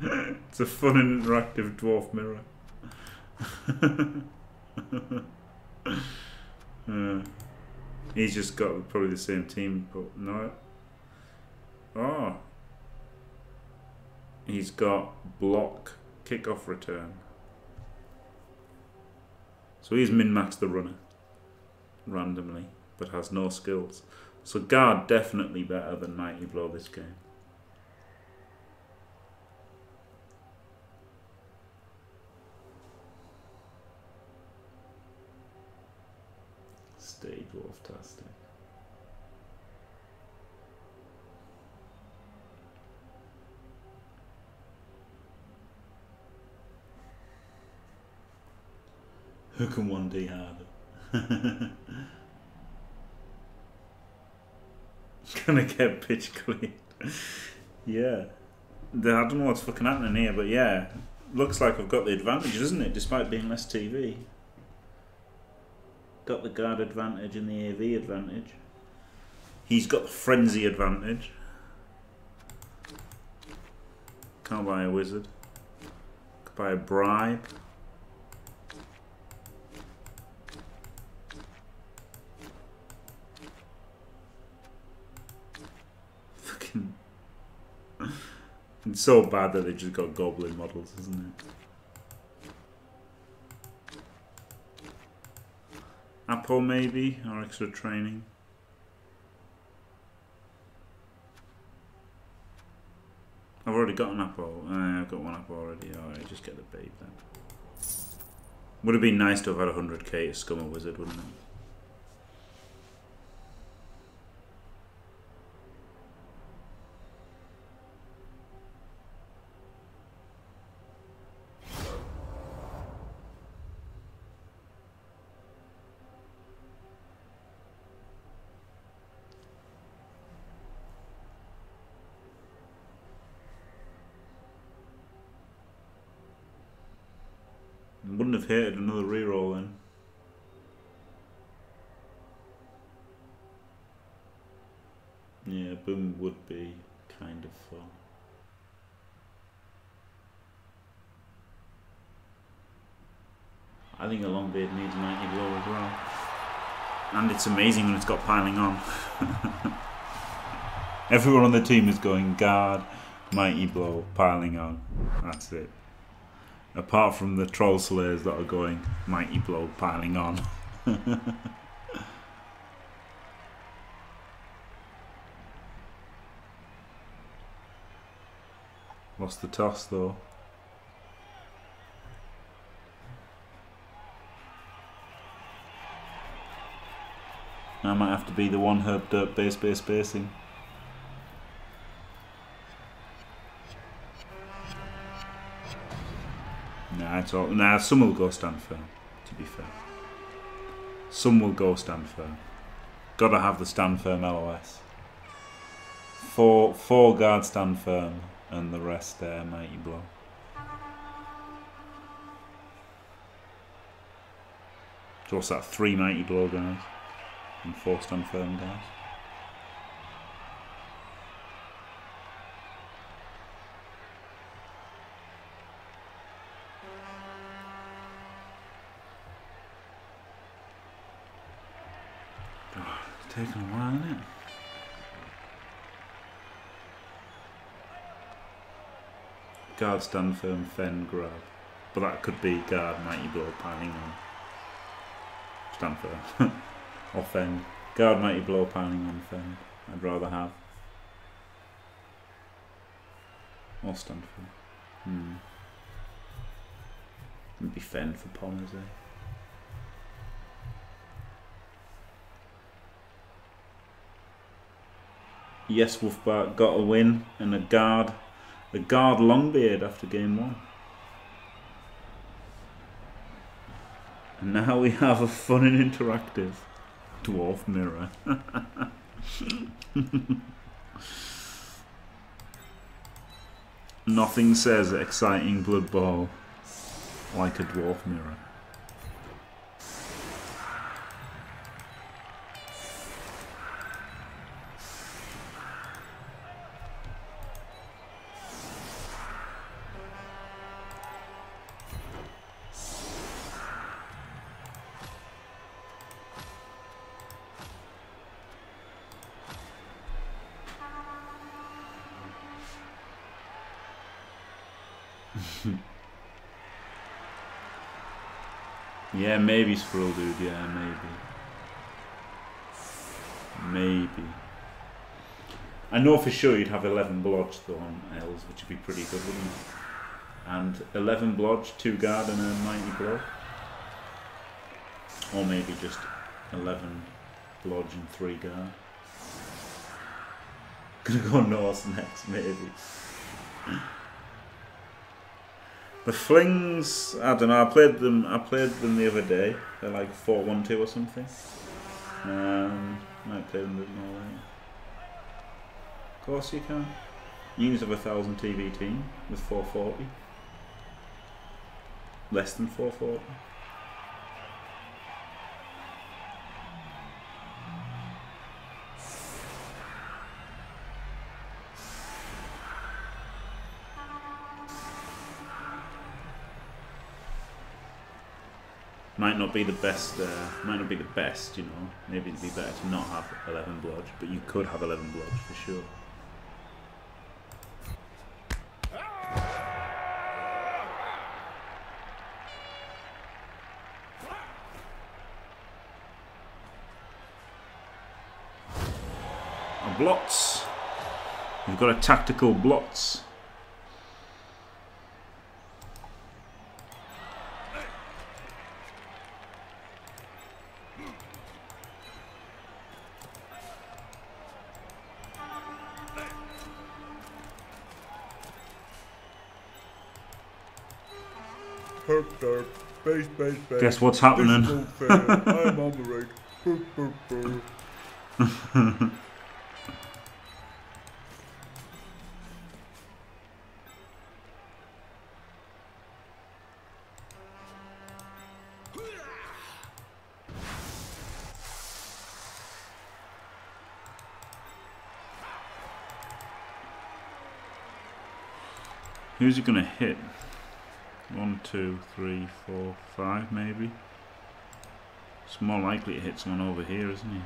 it's a fun and interactive dwarf mirror. uh, he's just got probably the same team, but no. Oh. He's got block, kickoff return. So he's min-maxed the runner randomly, but has no skills. So guard definitely better than Mighty Blow this game. Who can one D harder? Gonna get pitch clean. yeah. I don't know what's fucking happening here, but yeah. Looks like I've got the advantage, doesn't it? Despite being less TV. Got the guard advantage and the AV advantage. He's got the frenzy advantage. Can't buy a wizard. Could buy a bribe. Fucking. It's so bad that they just got goblin models, isn't it? Apple maybe, or extra training. I've already got an apple. Uh, I've got one apple already. Alright, just get the babe then. Would have been nice to have had 100k to scum a wizard, wouldn't it? Hated another reroll then. Yeah, boom would be kind of fun. I think a longbeard needs mighty blow as well. And it's amazing when it's got piling on. Everyone on the team is going guard, mighty blow, piling on. That's it. Apart from the troll slayers that are going mighty blow, piling on. Lost the toss though. I might have to be the one herb dirt base base basing. All. Nah, some will go stand firm. To be fair, some will go stand firm. Gotta have the stand firm LOS. Four, four guard stand firm, and the rest there mighty blow. So what's that? Three mighty blow guys, and four stand firm guys. taking a while, isn't it? Guard stand firm, fend grab. But that could be guard mighty blow piling on. Stand or fend. Guard mighty blow piling on fend. I'd rather have. Or stand. Hmm. Maybe fend for Pommers, eh? Yes, Wolfbark got a win and a guard, a guard Longbeard after game one. And now we have a fun and interactive dwarf mirror. Nothing says exciting Blood Bowl like a dwarf mirror. Maybe Squirrel Dude, yeah, maybe. Maybe. I know for sure you'd have 11 blodge though on L's, which would be pretty good, wouldn't it? And 11 blodge, 2 guard and a mighty blow. Or maybe just 11 blodge and 3 guard. Gonna go Norse next, maybe. The flings, I don't know. I played them. I played them the other day. They're like four one two or something. Um, might play them a bit more later. Of course you can. Units of a thousand TV team with 440. Less than 440. might be the best. Uh, might not be the best, you know. Maybe it'd be better to not have 11 blodge, but you could have 11 blodge for sure. blots. We've got a tactical blots. Guess what's happening? I'm on the right. Who's he going to hit? One, two, three, four, five, maybe. It's more likely to hit someone over here, isn't he?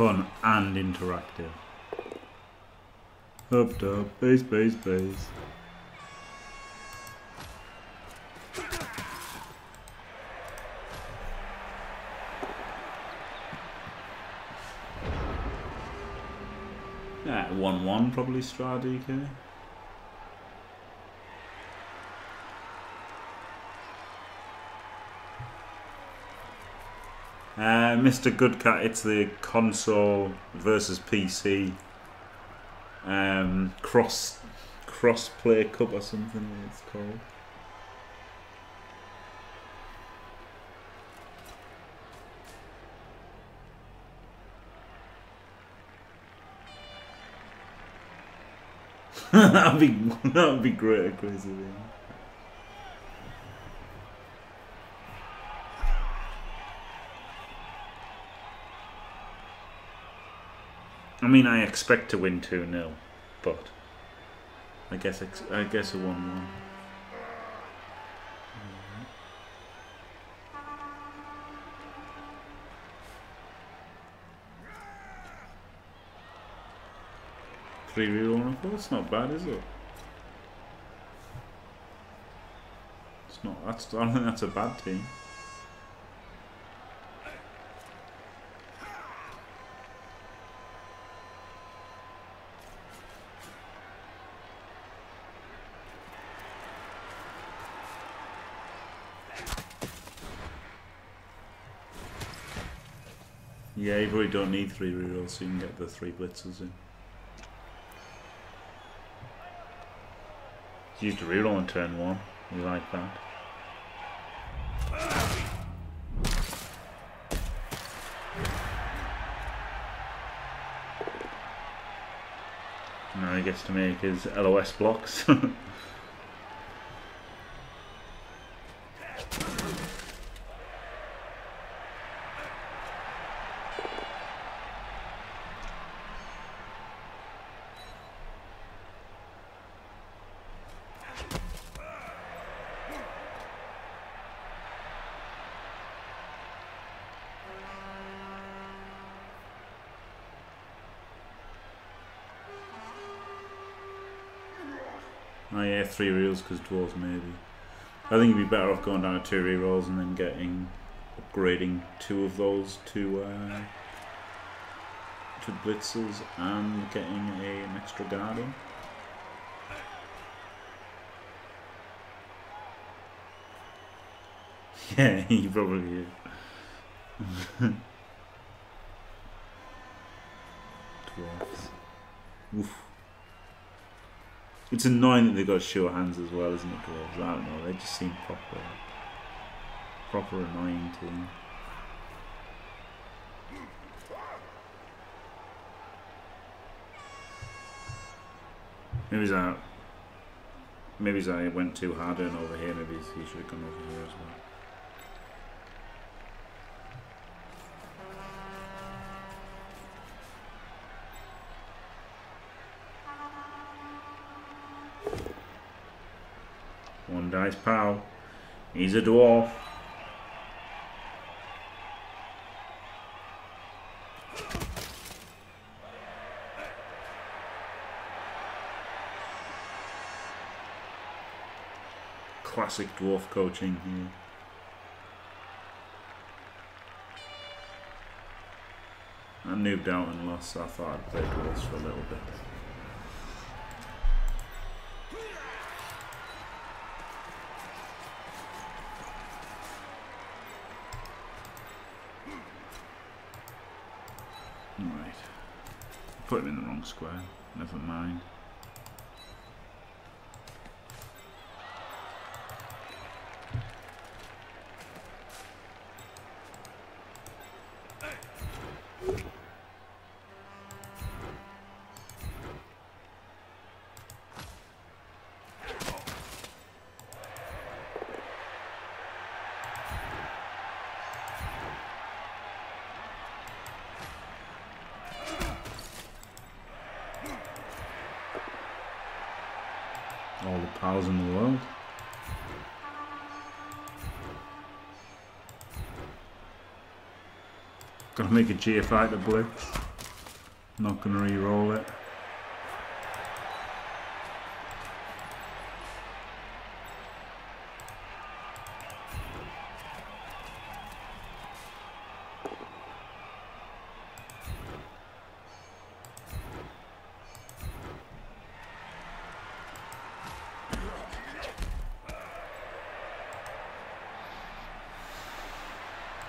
fun and interactive. Up, up, base, base, base. Yeah, 1-1 probably Strad DK. Uh, Mr. Goodcat, it's the console versus PC um, cross cross play cup or something it's called. that'd be that'd be great, crazy. I mean, I expect to win 2 0, but I guess I guess a 1 1. Three one It's not bad, is it? It's not. That's. I don't think that's a bad team. Yeah, you probably don't need three rerolls, so you can get the three blitzers in. Used to reroll on turn one. We like that. Now he gets to make his LOS blocks. Oh yeah, three reels because dwarves maybe. I think you'd be better off going down to two rerolls and then getting upgrading two of those to uh, to blitzers and getting a, an extra guardian. Yeah, he probably is. Dwarfs. Oof. It's annoying that they've got sure hands as well, isn't it, dwarves? I don't know, they just seem proper proper annoying team. Maybe that maybe I went too hard in over here, maybe he should have gone over here as well. Dice pow. He's a dwarf. Classic dwarf coaching here. I noobed out and lost, so I thought I'd play dwarves for a little bit. Right. Put him in the wrong square. Never mind. All the pals in the world. Make a GFI to Blitz. Not gonna re-roll it.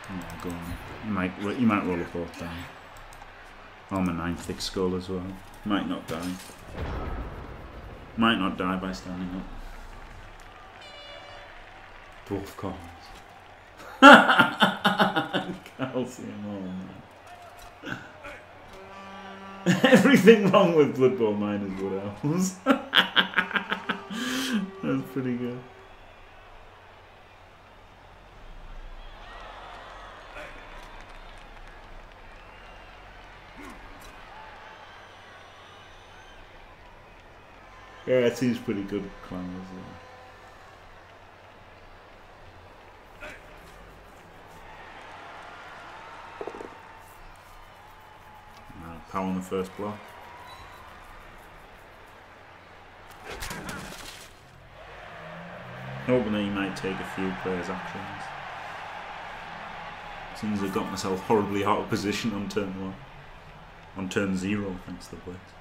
Yeah, go on. You might, ro- you might roll a both down. I'm a nine thick skull as well. Might not die. Might not die by standing up. Dwarf calls. Calcium, oh man. Everything wrong with Blood Bowl Miners Wood Elves. That's pretty good. Yeah, it seems pretty good, as well. Now, power on the first block. Hoping that he might take a few players' actions. Seems I got myself horribly out of position on turn one. On turn zero, thanks to the blitz.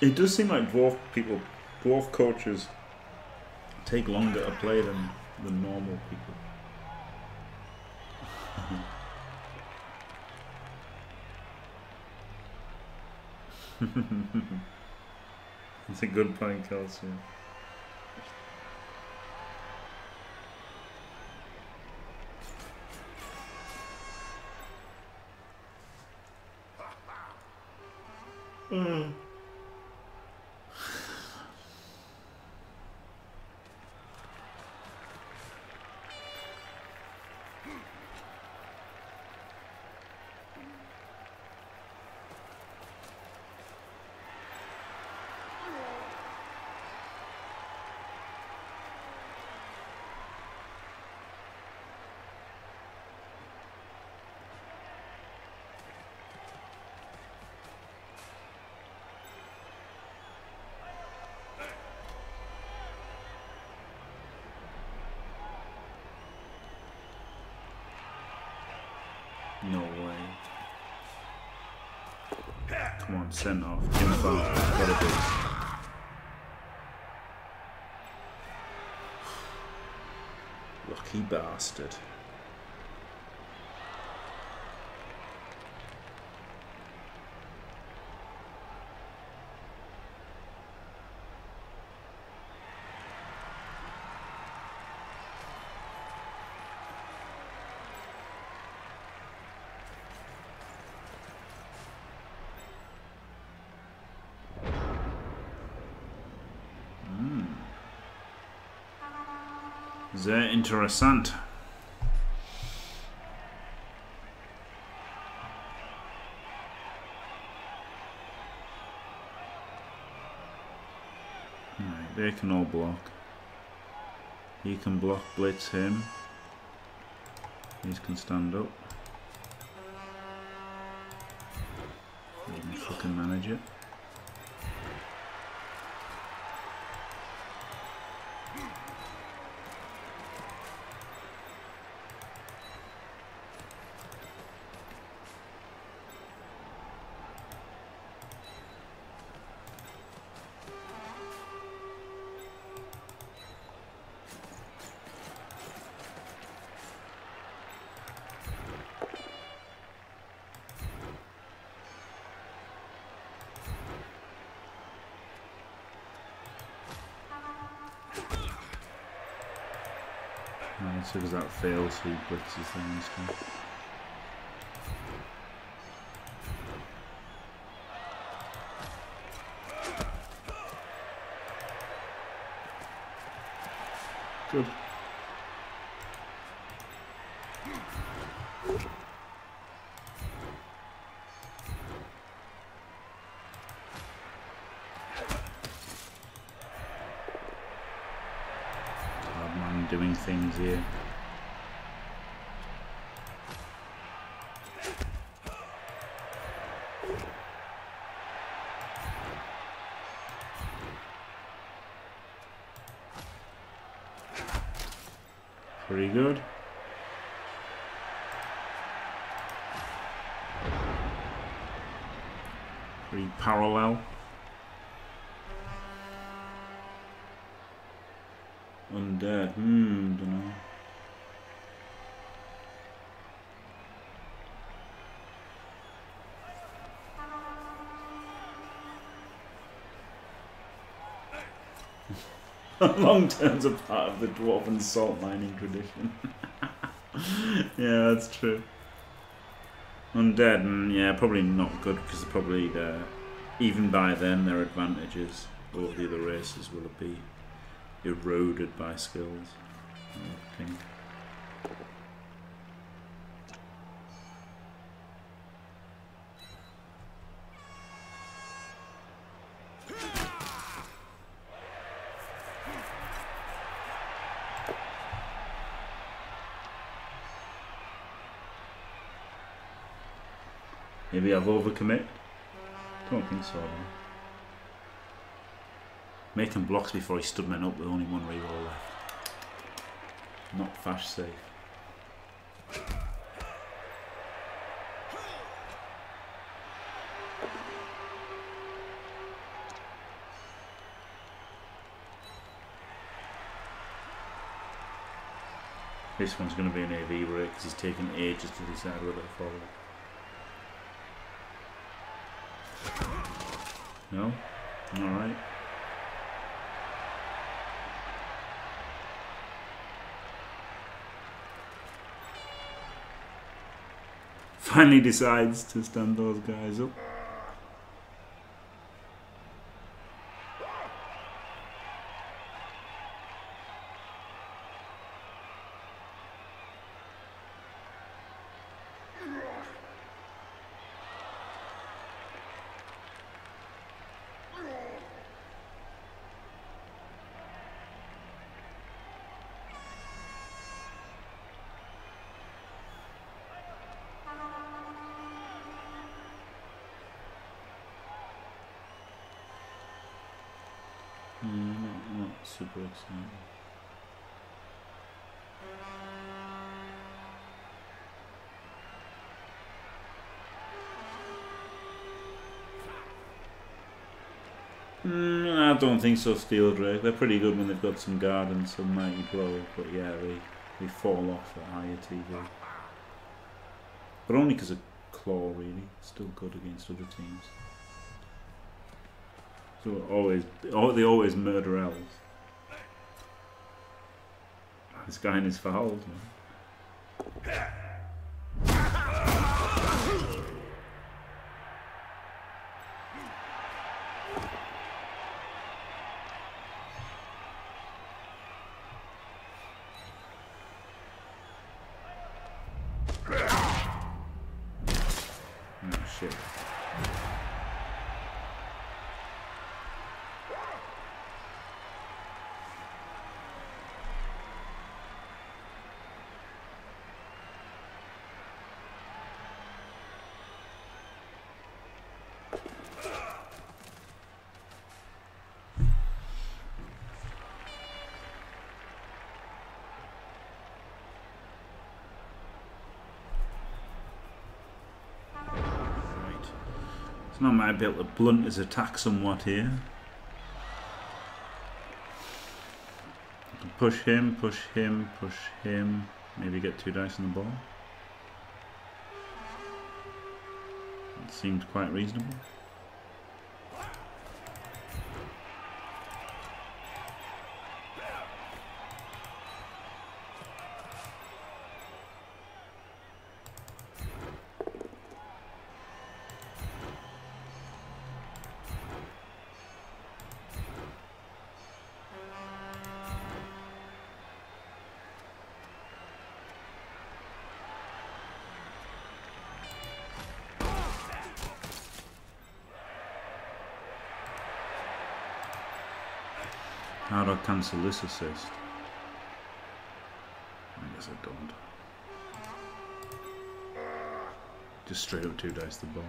It does seem like dwarf people, dwarf coaches, take longer to play than than normal people. It's a good point, Kelsey. Come on, sent off. Jim Farr. Gotta be. Lucky bastard. Sehr interessant. Right, they can all block. He can block, blitz him. These can stand up. He can fucking manage it. So as that fails, he blitzes them instead. Good. Hard man doing things here. Pretty good. Pretty parallel. Undead. Hmm, dunno. Long terms are part of the dwarven salt mining tradition. yeah, that's true. Undead, mm, yeah, probably not good because probably uh, even by then their advantages over the other races will be eroded by skills. I think. Maybe I've overcommit. Don't think so. Making blocks before he stood men up with only one reroll left. Not fast safe. This one's going to be an AV break because he's taken ages to decide whether to follow. No? Alright. Finally decides to stand those guys up. Yeah, not, not super exciting. Mm, I don't think so, Steel Drake. They're pretty good when they've got some guard and some mighty blow, but yeah, they, they fall off at higher TV. But only because of Claw, really. Still good against other teams. So always, oh, they always murder elves. This guy in his fouls, man. Oh shit. Right. So now I might be able to blunt his attack somewhat here. Push him, push him, push him. Maybe get two dice on the ball. That seemed quite reasonable. Cancel this assist? I guess I don't. Just straight up two dice the ball.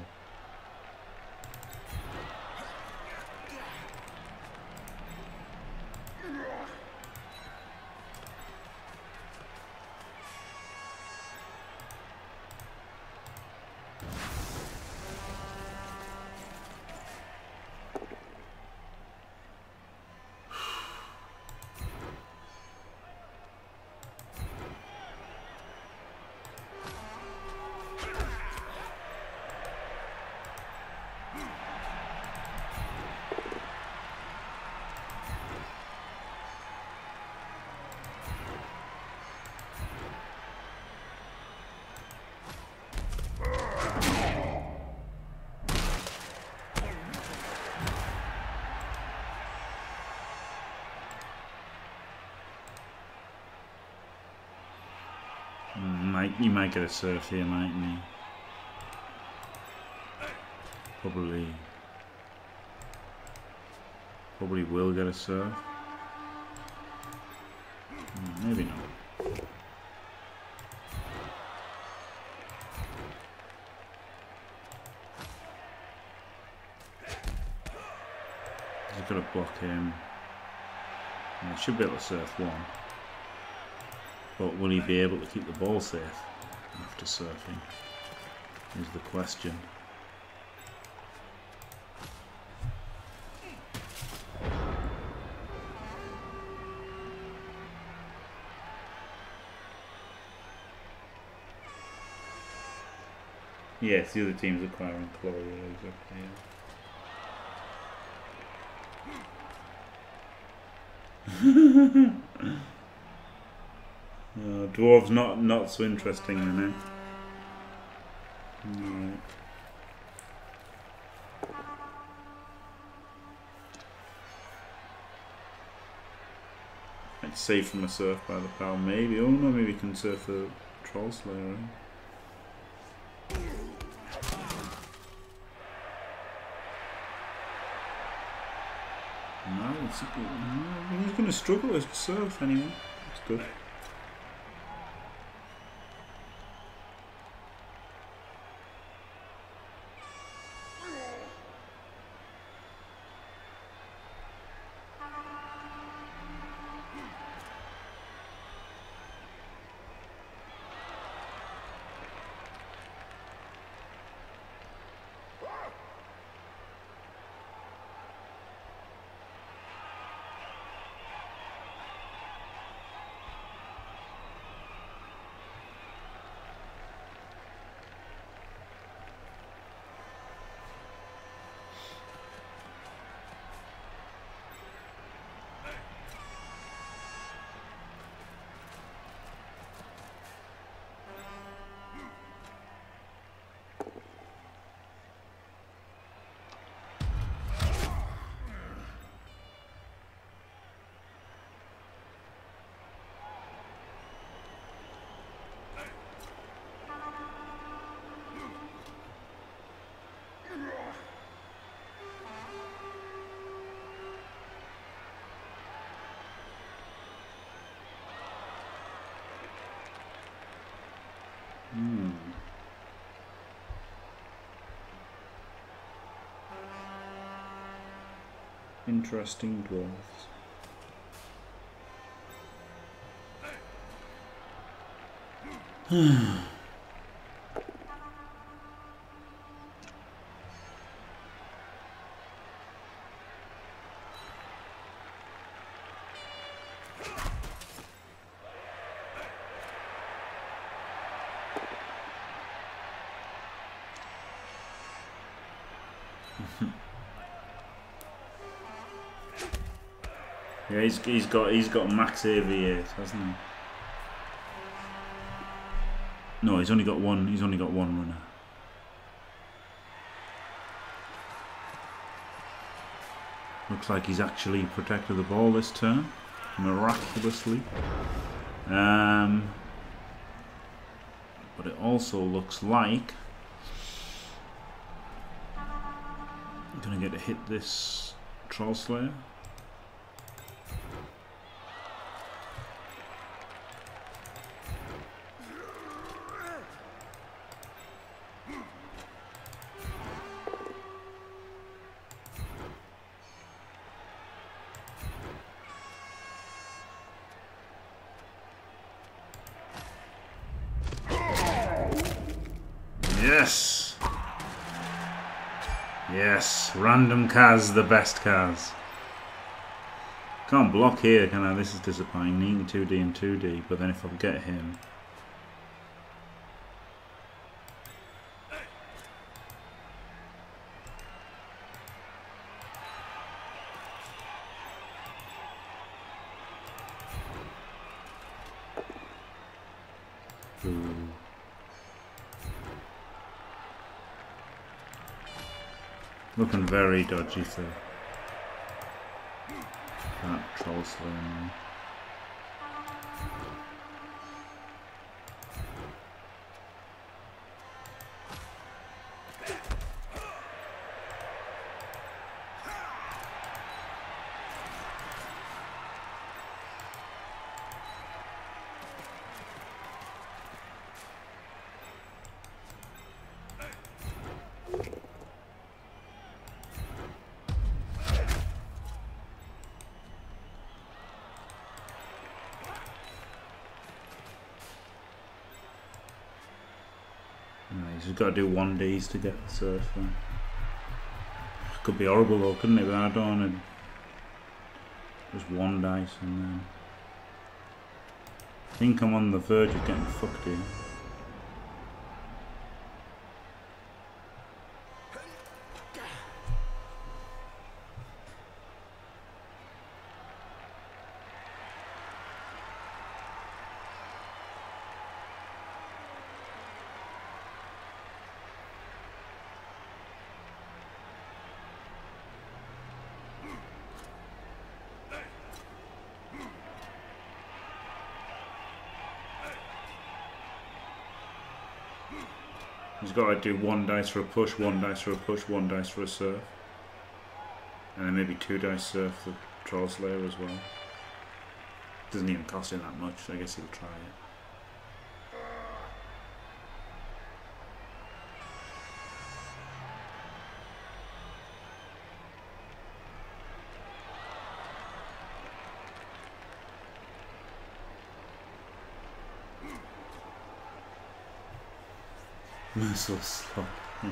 Might get a surf here, mightn't you? Probably. Probably will get a surf. Mm, Maybe not. He's got to block him. Yeah, should be able to surf one. But will he be able to keep the ball safe after surfing? Is the question. Yes, the other team's acquiring Chloe, exactly. Yeah. Uh, dwarves not not so interesting then. Eh? Alright. I'd save from a surf by the pal, maybe. Oh no, maybe we can surf the troll slayer. Eh? No, it's, no, he's going to struggle to surf anyway. It's good. Interesting dwarves. Hmm. Yeah, he's, he's got he's got max AV8, hasn't he? No, he's only got one. He's only got one runner. Looks like he's actually protected the ball this turn, miraculously. Um, but it also looks like I'm gonna get to hit this troll slayer. Yes! Yes, cas, the best cas. Can't block here, can I? This is disappointing. Needing 2D and 2D, but then if I get him... Looking very dodgy for that troll slayer. Got to do one Ds to get the surfer. Could be horrible though, couldn't it? But I don't want to. Just one dice and then. I think I'm on the verge of getting fucked here. He's got to do one dice for a push, one dice for a push, one dice for a surf. And then maybe two dice surf for Troll Slayer as well. Doesn't even cost him that much, so I guess he'll try it. So slow. Hmm.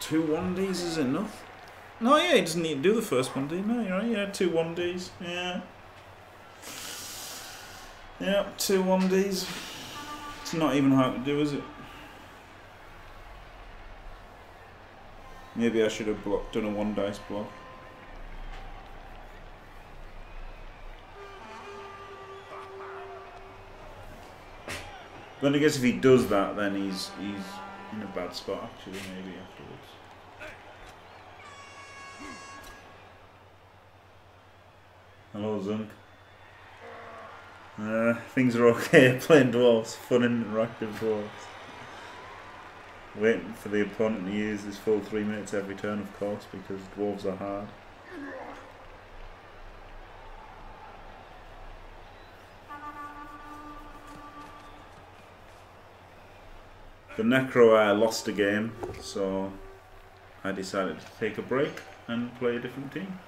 Two one Ds is enough? No, yeah, he doesn't need to do the first one D. No, you're right. Yeah, two one Ds. Yeah. Yeah, two one Ds. It's not even hard to do, is it? Maybe I should have blocked, done a one dice block. But I guess if he does that, then he's he's in a bad spot actually. Maybe afterwards. Hello, Zunk. Uh, things are okay playing dwarves. Fun and interactive dwarves. Waiting for the opponent to use his full three minutes every turn, of course, because dwarves are hard. The Necro uh, lost a game, so I decided to take a break and play a different team.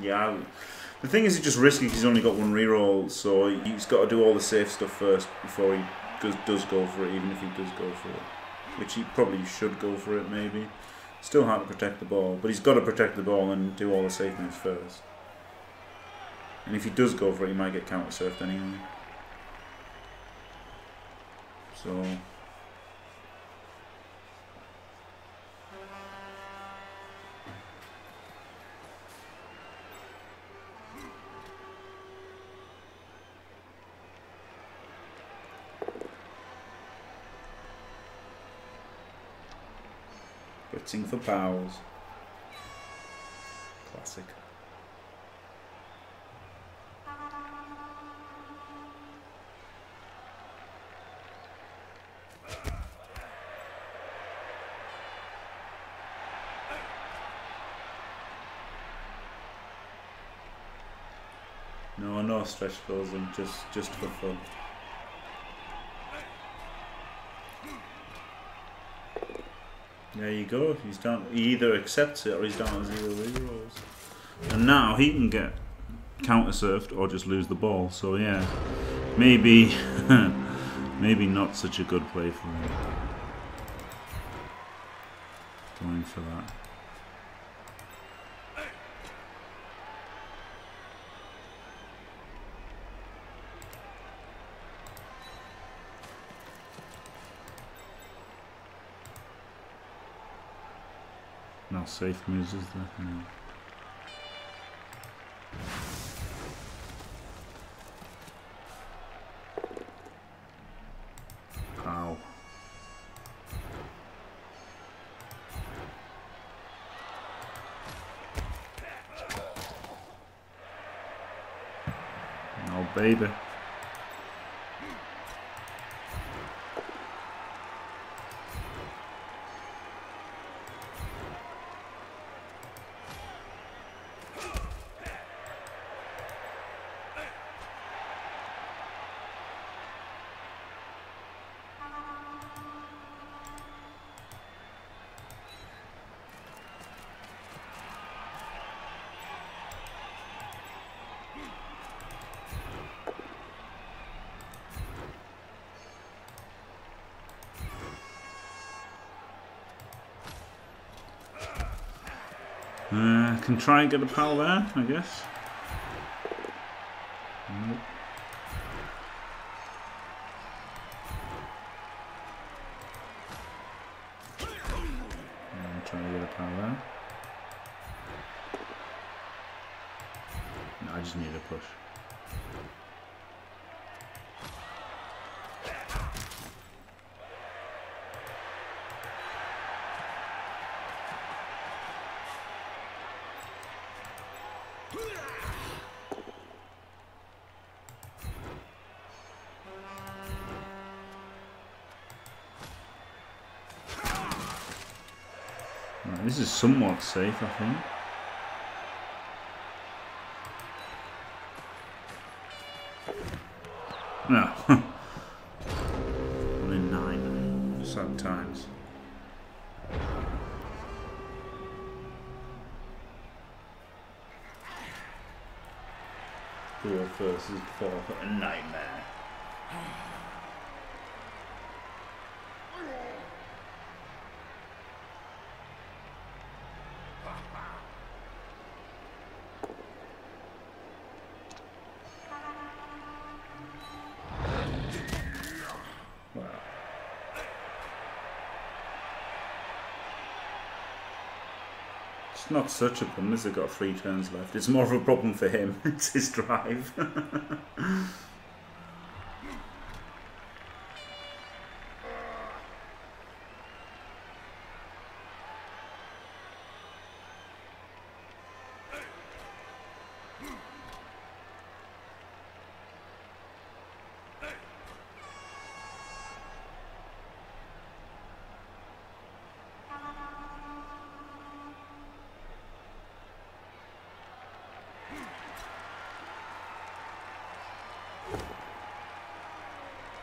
Yeah, the thing is, it's just risky because he's only got one reroll, so he's got to do all the safe stuff first before he does, does go for it, even if he does go for it. Which he probably should go for it, maybe. Still hard to protect the ball, but he's got to protect the ball and do all the safe moves first. And if he does go for it, he might get counter surfed anyway. So. For pals. Classic. Stretch closing, just just for fun. There you go. He's down. He either accepts it or he's down to zero rerolls. And now he can get counter surfed or just lose the ball. So yeah, maybe maybe not such a good play for him. Going for that. Safe moves is the no. Ow. Oh baby. Uh, can try and get a pal there, I guess. Nope. I'm trying to get a pal there. No, I just need a push. Right, this is somewhat safe, I think. It's not such a problem, as they've got three turns left. It's more of a problem for him. it's his drive.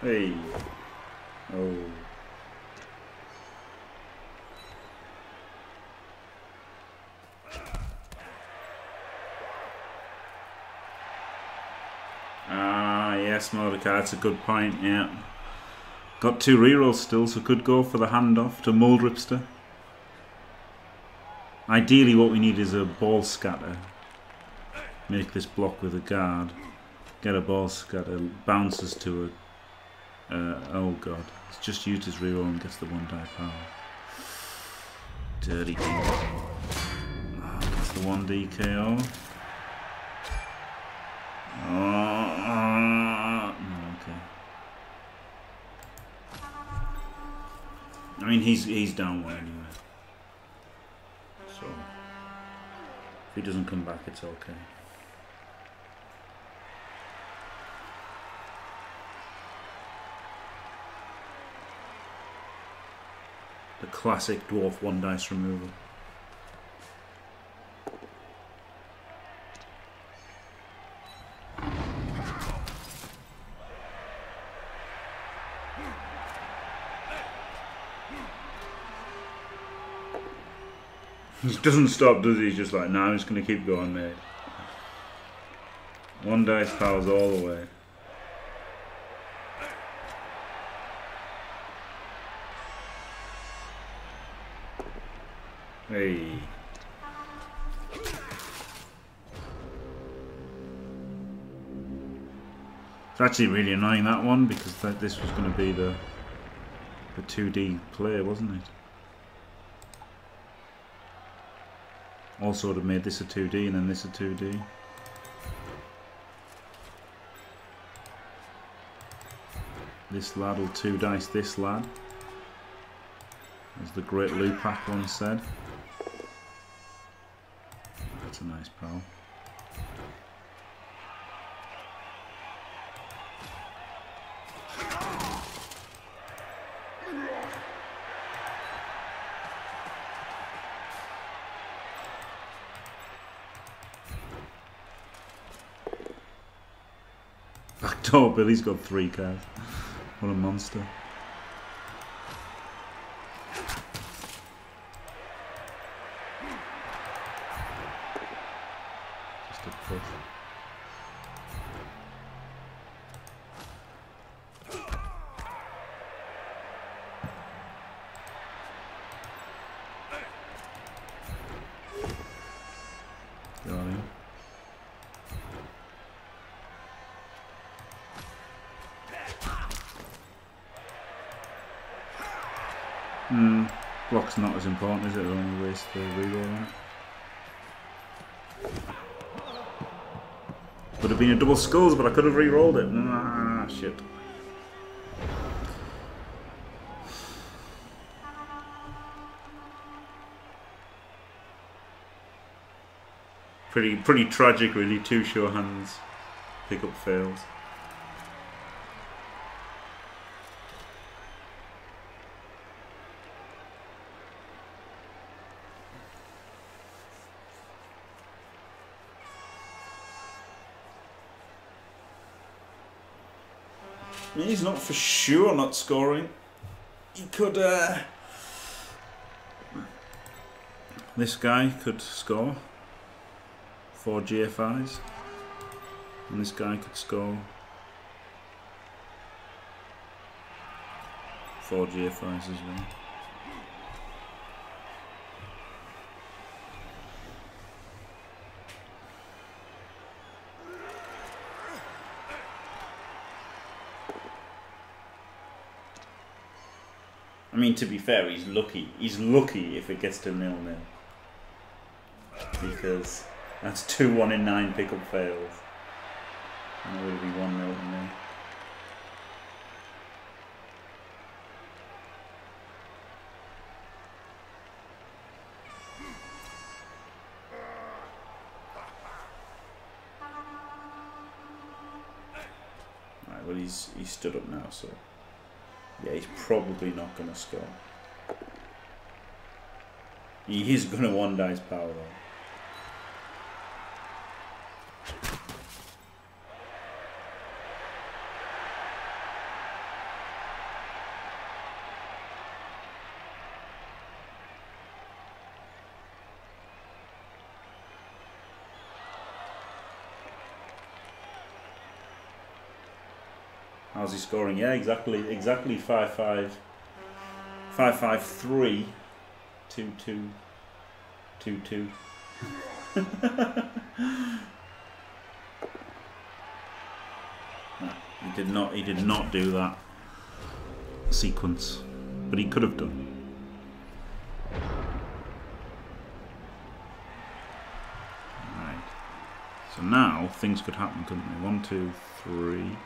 Hey. Oh. Ah, yes, Mordecai, that's a good point, yeah. Got two rerolls still, so could go for the handoff to Muldripster. Ideally, what we need is a ball scatter. Make this block with a guard. Get a ball scatter, bounces to a. Uh, oh god, he's just used his reroll and gets the one die power. Dirty. Oh, that's the one DKO. Oh, no, okay. I mean, he's he's down one anyway. So if he doesn't come back, it's okay. Classic dwarf one dice removal. He doesn't stop, does he? He's just like, nah, I'm just going to keep going, mate. One dice powers all the way. Actually really annoying that one because this was going to be the the 2D player, wasn't it? Also would have made this a 2D and then this a 2D. This lad will two dice this lad. As the great Lupac once said. That's a nice pal. Backdoor Billy's got three cards. What a monster. Just a push. Got him. Hmm. Block's not as important, is it? Only waste the reroll on it. Would have been a double skulls, but I could have re-rolled it. Ah, shit. Pretty, pretty tragic, really. Two sure hands, pickup fails. Not for sure not scoring. He could, uh... This guy could score four GFIs. And this guy could score four GFIs as well. Mean, to be fair, he's lucky. He's lucky if it gets to nil nil. Because that's two one in nine pickup fails. And it would be one nil to me. Right, well he's he's stood up now, so yeah, he's probably not going to score. He is going to one dice power though. How's he scoring? Yeah, exactly, exactly five five. Five five three. Two two. Two two. He did not. He did not do that sequence, but he could have done. Right. So now things could happen, couldn't they? One, two, three.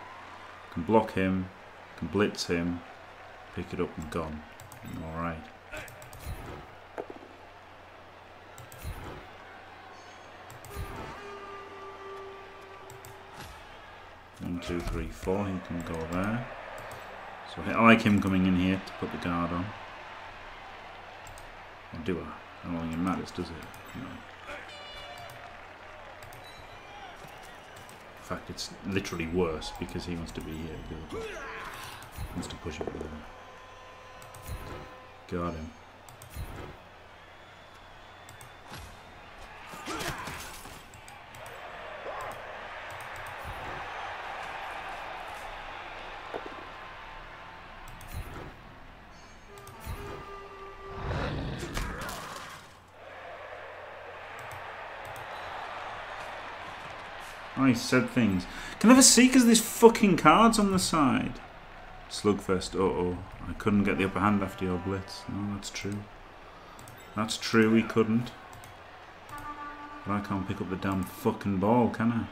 Can block him. Can blitz him. Pick it up and gone. All right. One, two, three, four. He can go there. So I like him coming in here to put the guard on. Or do I? I don't it matters, does it? No. Fact, it's literally worse because he wants to be here. He wants to push it. Got him. Said things. Can I never see because there's fucking cards on the side. Slugfest, uh oh. I couldn't get the upper hand after your blitz. No, that's true. That's true, we couldn't. But I can't pick up the damn fucking ball, can I?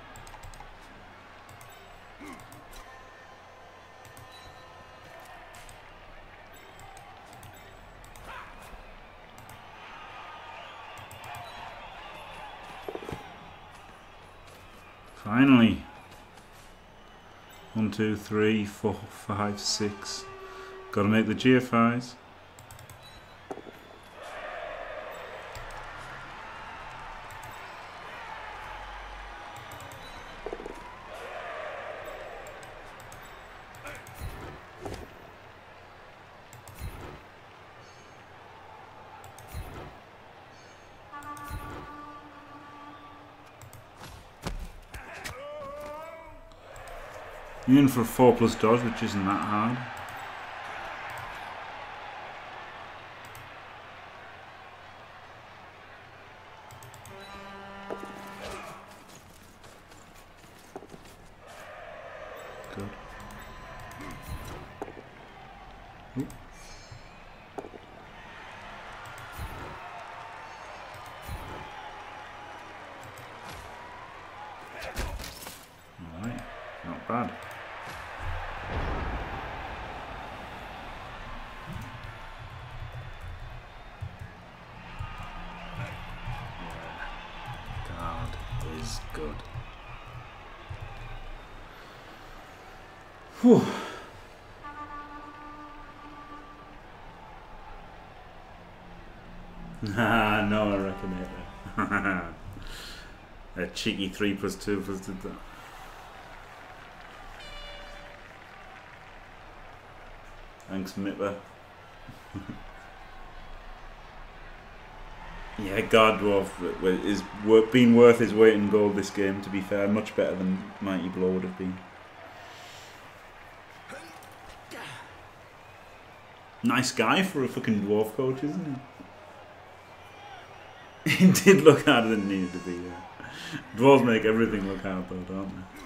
Finally. One, two, three, four, five, six. Gotta make the GFIs. You're in for a 4 plus dodge, which isn't that hard. Cheeky 3 plus 2 plus did that. Thanks, Mitler. yeah, God Dwarf is been worth his weight in gold this game, to be fair. Much better than Mighty Blow would have been. Nice guy for a fucking dwarf coach, isn't he? he did look harder than he needed to be, yeah. Dwarves make everything look hard, though, don't they?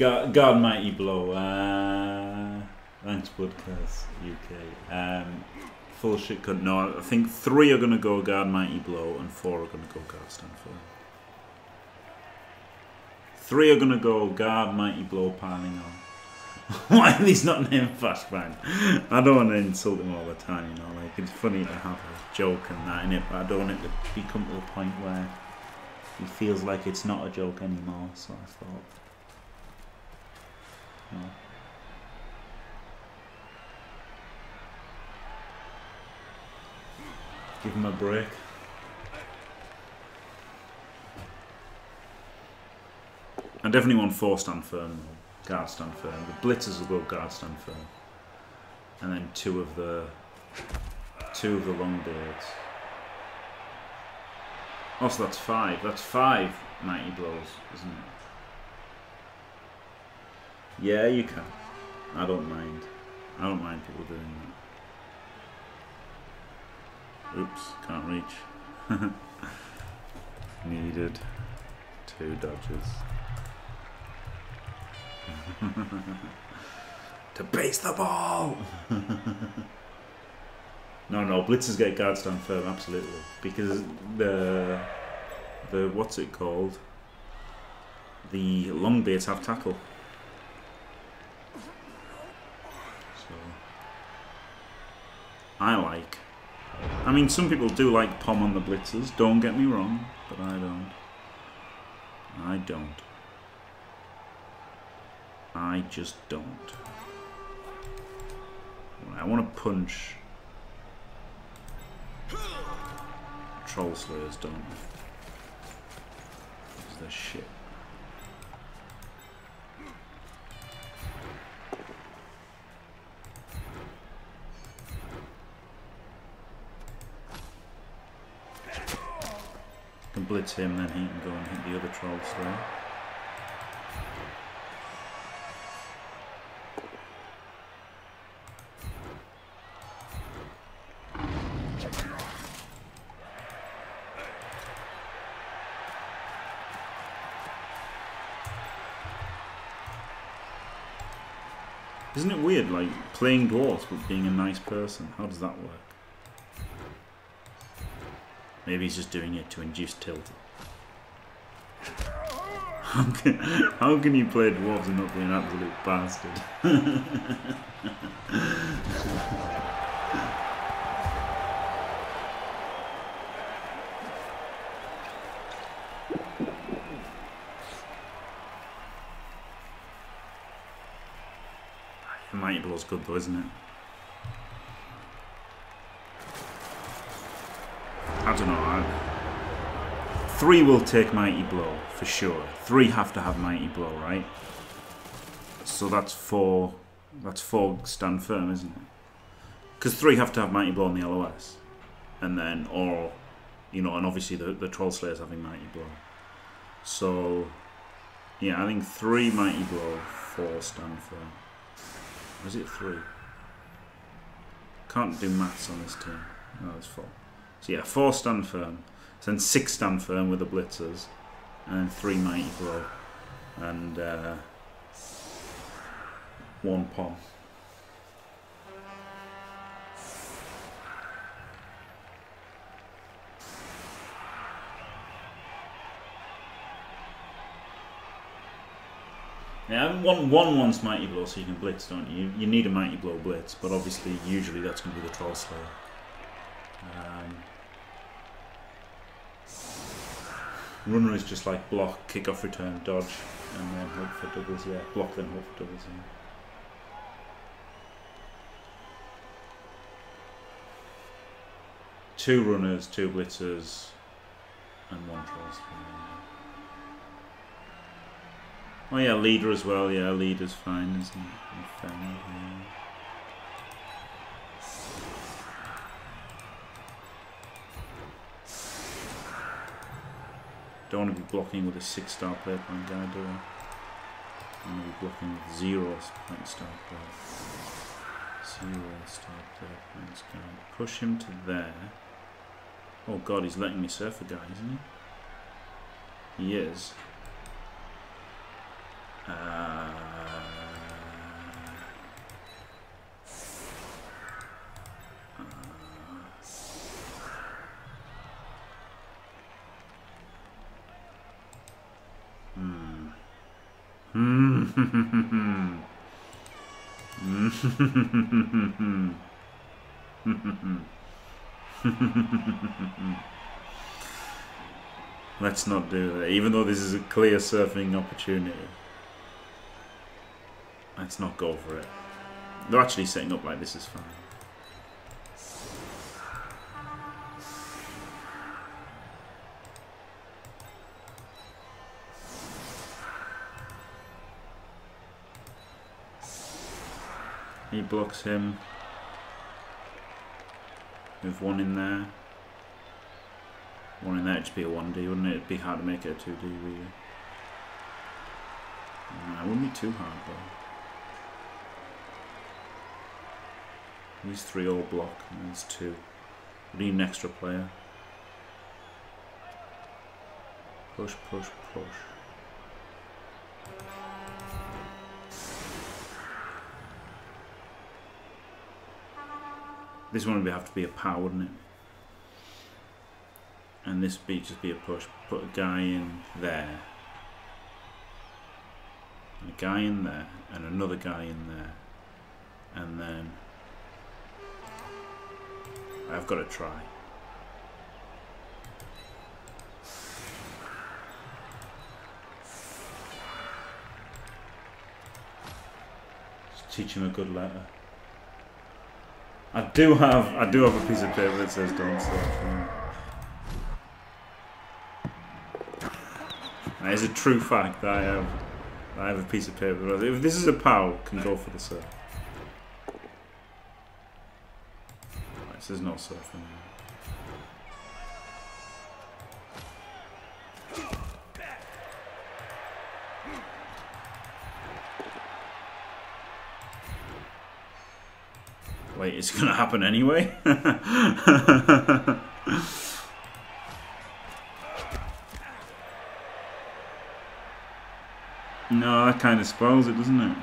God, Guard Mighty Blow. Uh, thanks, Budcast UK. Um, full shit cut. No, I think three are going to go guard Mighty Blow and four are going to go guard Stanford. Three are going to go guard Mighty Blow piling on. Why are these not named Flashbang? I don't want to insult him all the time, you know. Like it's funny to have a joke and that in it, but I don't want it to become to the point where he feels like it's not a joke anymore. So I thought. Give him a break. I definitely want four stand firm, guard stand firm. The blitzers will go guard stand firm, and then two of the two of the long beards. Oh, so that's five. That's five mighty blows, isn't it? Yeah, you can. I don't mind. I don't mind people doing that. Oops, can't reach. Needed two dodges. to base the ball! no, no, blitzers get guard stand firm, absolutely. Because the. the what's it called? The long beards have tackle. So. I like. I mean, some people do like Pom on the blitzers, don't get me wrong, but I don't. I don't. I just don't. I want to punch troll slayers, don't I? Because they're shit. Blitz him, then he can go and hit the other troll slayer. Isn't it weird, like, playing dwarves but being a nice person? How does that work? Maybe he's just doing it to induce tilt. How can, how can you play dwarves and not be an absolute bastard? Mighty Blow's good though, isn't it? I don't know. I, three will take Mighty Blow for sure. Three have to have Mighty Blow, right? So that's four. That's four stand firm, isn't it? Because three have to have Mighty Blow on the LOS, and then or, you know, and obviously the the Troll Slayers having Mighty Blow. So, yeah, I think three Mighty Blow, four stand firm. Is it three? Can't do maths on this team. No, it's four. So yeah, four stand firm, then six stand firm with the blitzers, and then three mighty blow, and uh, one pom. Yeah, one one wants mighty blow so you can blitz, don't you? You, you need a mighty blow blitz, but obviously usually that's going to be the troll slayer. Um, runner is just like block, kick off, return, dodge, and then hope for doubles. Yeah, block then hope for doubles. Yeah. Two runners, two blitzers, and one troll. Oh yeah, leader as well. Yeah, leader's fine, isn't it? Fair enough, yeah. Don't want to be blocking with a six star player point guy, do I? I want to be blocking with zero point star player. Zero star player points guy. Push him to there. Oh god, he's letting me surf a guy, isn't he? He is. Uh, Hmm. Hmm. Let's not do that, even though this is a clear surfing opportunity. Let's not go for it. They're actually setting up like this is fine. He blocks him. With one in there. One in there, it'd just be a 1D, wouldn't it? It'd be hard to make it a 2D, really. Nah, it wouldn't be too hard, though. These three all block, and there's two. We need an extra player. Push, push, push. This one would have to be a power, wouldn't it? And this would be just be a push. Put a guy in there. And a guy in there. And another guy in there. And then... I've got to try. Teach him a good letter. I do have I do have a piece of paper that says don't. Yeah. That is a true fact that I have I have a piece of paper. If this is a POW, can go for the surf. Right, this is not surfing. It's gonna happen anyway? no, that kind of spoils it, doesn't it?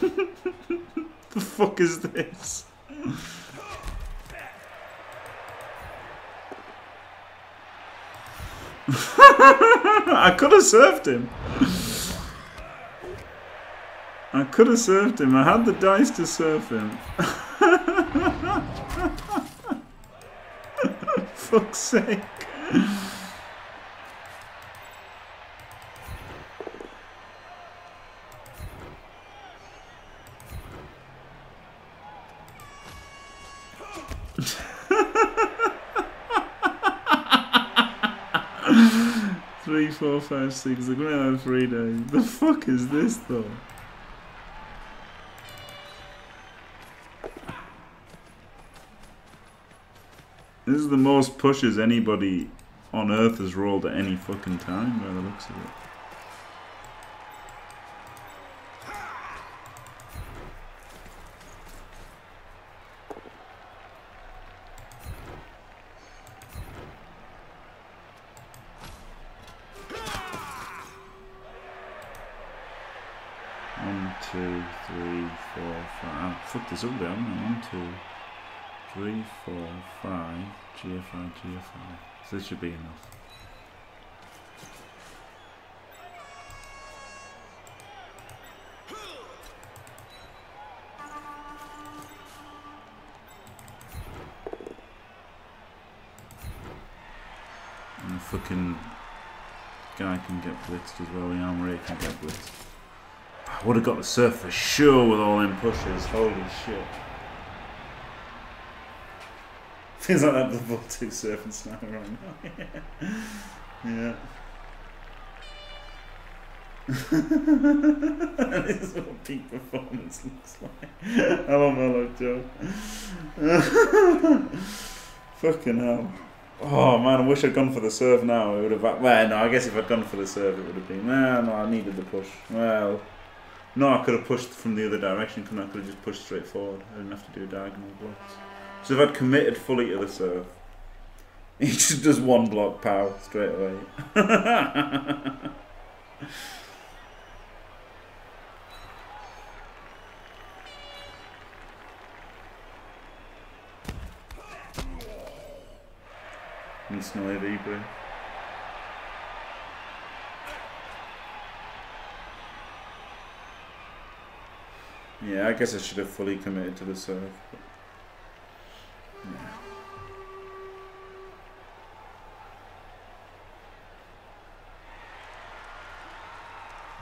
the fuck is this? I could have surfed him. I could have surfed him. I had the dice to surf him. Fuck's sake. Three, four, five, six. They're gonna have three days. The fuck is this though? This is the most pushes anybody on Earth has rolled at any fucking time by the looks of it. One, two, three, four, five. I fucked this up there? One, two, three, four, five. GFI, GFI. So this should be enough. And the fucking guy can get blitzed as well. The armorer can get blitzed. I would have got the surf for sure with all them pushes. Holy shit. Feels like that level 2 surf and sniper right now. yeah. this is what peak performance looks like. Hello, Mellow Joe. Fucking hell. Oh man, I wish I'd gone for the surf now. It would have. Well, no, I guess if I'd gone for the surf, it would have been. Well, no, I needed the push. Well, no, I could have pushed from the other direction. Couldn't I? I could have just pushed straight forward. I didn't have to do a diagonal blocks. So if I'd committed fully to the surf, he just does one block pow straight away. and Snowy Vibra. Yeah, I guess I should have fully committed to the surf. Yeah.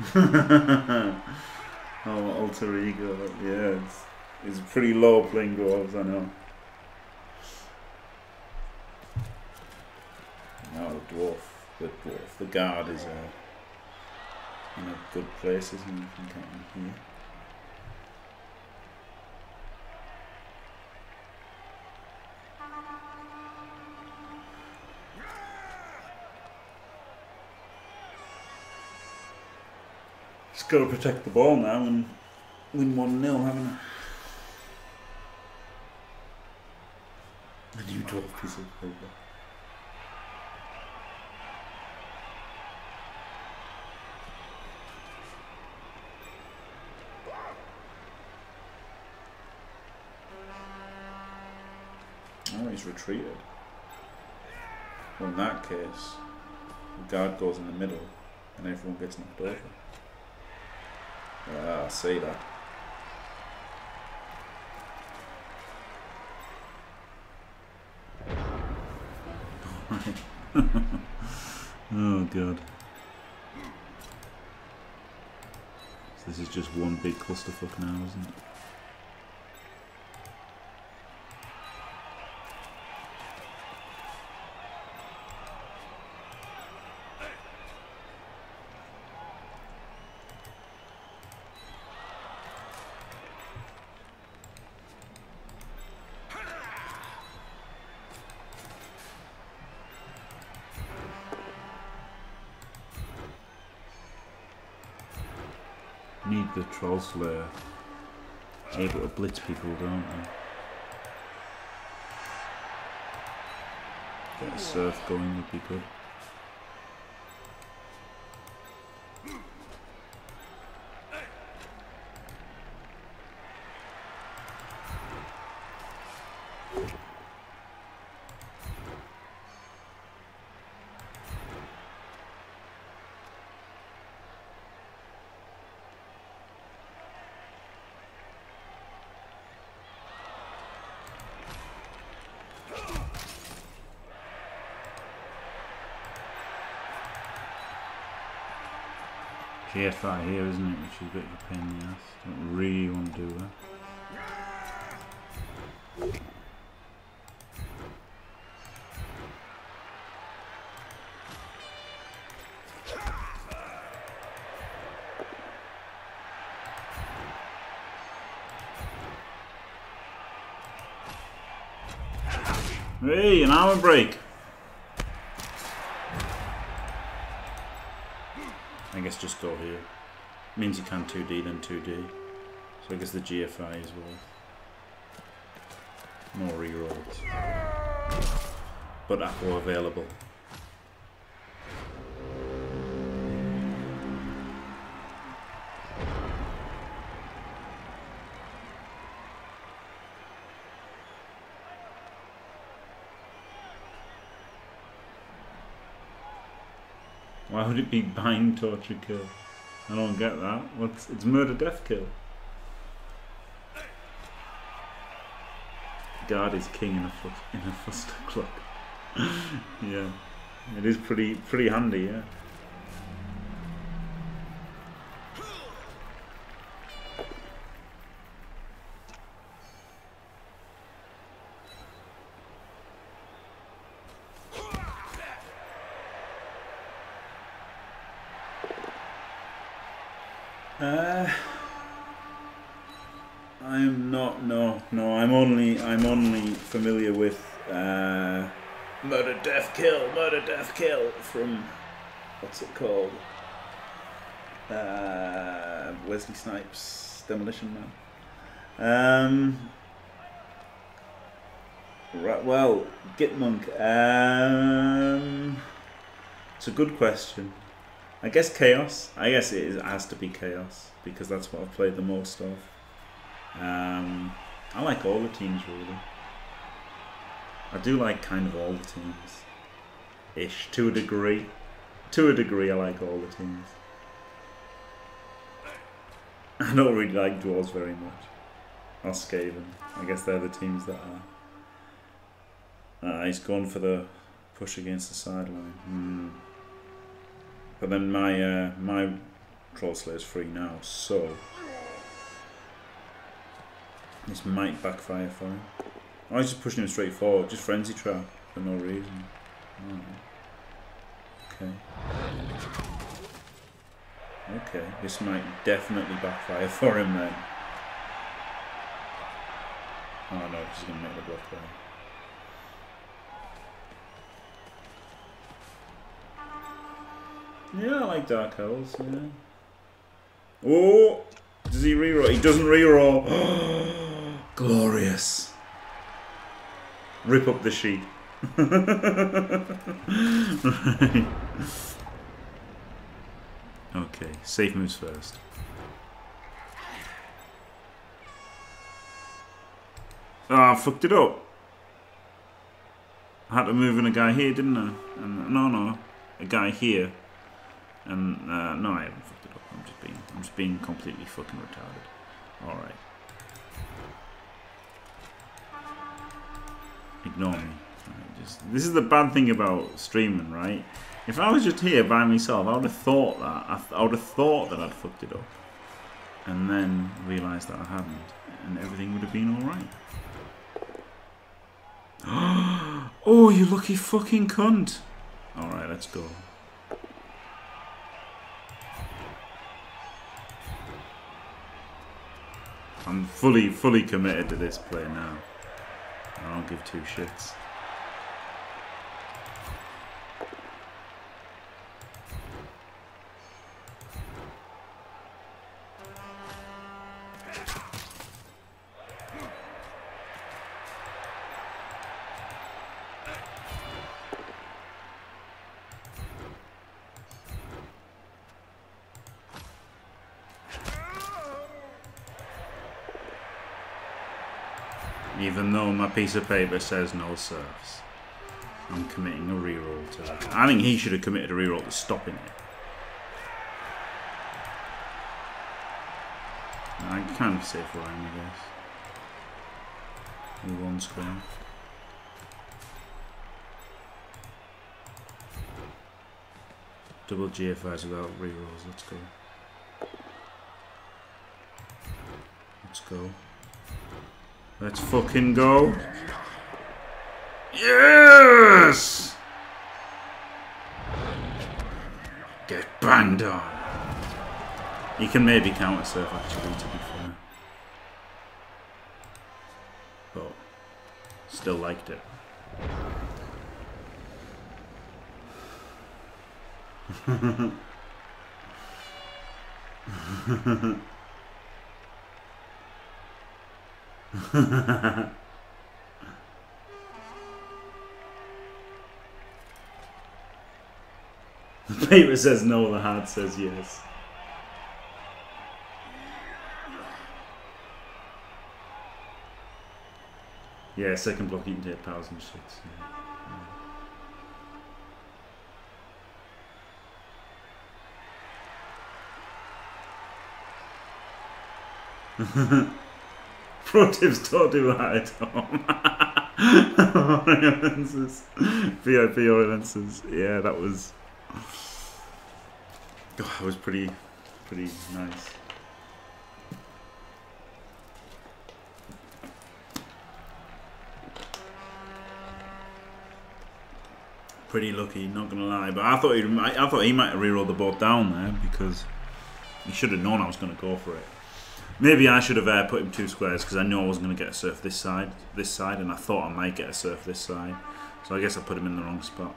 oh, alter ego. Yeah, it's, it's pretty low playing gloves, I know. Now the dwarf, the dwarf, the guard is uh, in a good place, isn't he? Just got to protect the ball now and win 1 0, haven't I? A new 12 piece of paper. Oh, he's retreated. Well, in that case, the guard goes in the middle and everyone gets knocked over. Ah, I see that. oh god. So this is just one big clusterfuck now, isn't it? Need the troll slayer able to blitz people, don't they? Get a surf going would be good. GFI here, isn't it? Which is a bit of a pain in the ass. Don't really want to do that. Hey, an armor break. Means you can 2D then 2D. So I guess the GFI as well. More rerolls. But Apple available. Why would it be bind, torture, kill? I don't get that. What's it's murder, death, kill. Guard is king in a foot in a fuster yeah, it is pretty pretty handy. Yeah. Uh, I'm not. No, no. I'm only. I'm only familiar with uh, murder, death, kill, murder, death, kill from what's it called? Uh, Wesley Snipes, Demolition Man. Um. Right. Well, Gitmonk. Um. It's a good question. I guess chaos. I guess it, has to be chaos because that's what I've played the most of. Um, I like all the teams really. I do like kind of all the teams, ish to a degree. To a degree, I like all the teams. I don't really like dwarves very much. Or Skaven. I guess they're the teams that are. Uh, he's gone for the push against the sideline. Hmm. But then my uh, my Troll Slayer's free now, so this might backfire for him. I was just pushing him straight forward, just frenzy trap for no reason. Alright. Okay. Okay, this might definitely backfire for him then. Oh no, he's gonna make the block there. Yeah, I like Dark Elves, yeah. Oh! Does he reroll? He doesn't reroll. Glorious. Rip up the sheet. Okay, safe moves first. Ah, I fucked it up. I had to move in a guy here, didn't I? And no, no, a guy here. And uh, no, I haven't fucked it up. I'm just being, I'm just being completely fucking retarded. All right. Ignore me. Right, just this is the bad thing about streaming, right? If I was just here by myself, I would have thought that. I, th I would have thought that I'd fucked it up, and then realised that I hadn't, and everything would have been all right. oh, you lucky fucking cunt! All right, let's go. I'm fully, fully committed to this play now. I don't give two shits. Piece of paper says no surfs. I'm committing a reroll to that. I think he should have committed a reroll to stopping it. I can kind of safe him, I guess. With one square. Double GFIs without rerolls. Let's go. Let's go. Let's fucking go. Yes! Get banged on. You can maybe counter surf actually, to be fair. But still liked it. the paper says no, the heart says yes. Yeah, second block you can take powers and shit. Yeah. Tips don't do that at home. audiences. VIP audiences. Yeah, that was. God, that was pretty, pretty nice. Pretty lucky, not gonna lie. But I thought he, I thought he might have rerolled the boat down there because he should have known I was gonna go for it. Maybe I should have uh, put him two squares because I knew I wasn't going to get a surf this side, this side, and I thought I might get a surf this side. So I guess I put him in the wrong spot.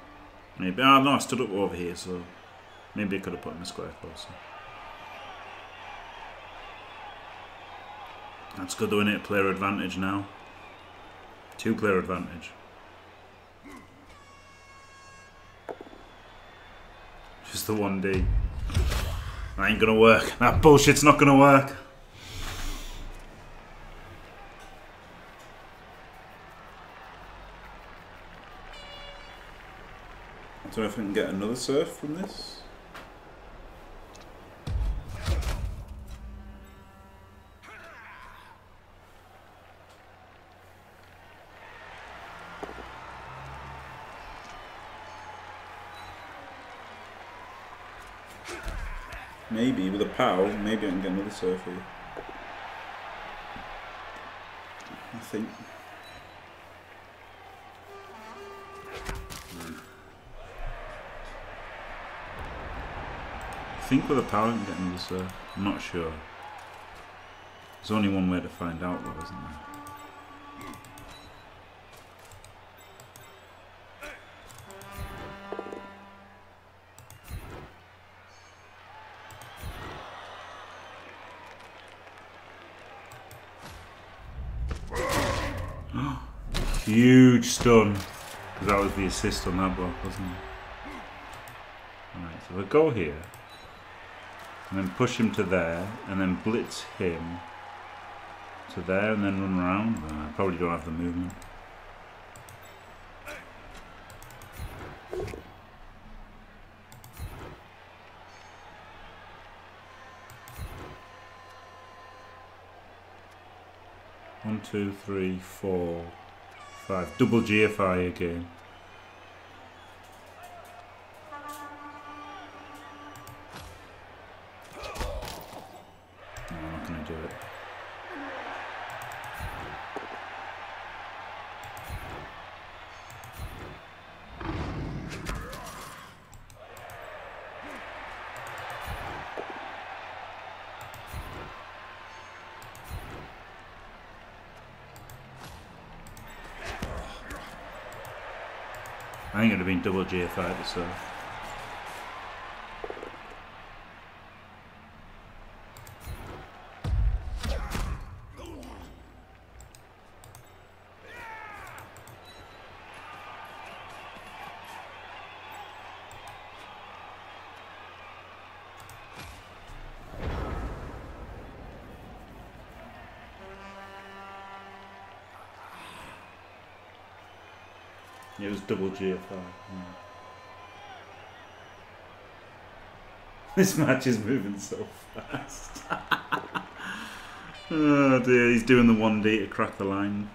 Maybe. Oh no, I stood up over here, so maybe I could have put him a square closer. That's good though, it? Player advantage now. Two player advantage. Just the 1D. That ain't gonna work. That bullshit's not gonna work. I don't know if I can get another surf from this. Maybe with a pow, maybe I can get another surf here. I think. Think with a power I can get. I'm not sure. There's only one way to find out though, isn't there? Huge stun. Because that was the assist on that block, wasn't it? Alright, so we go here. And then push him to there. And then blitz him to there and then run around. I probably don't have the movement. One, two, three, four, five. Double GFI again. No, I'm not going to do it. I think it'd have been double GFI at the It was double GFI. This match is moving so fast. oh dear, he's doing the 1D to crack the line.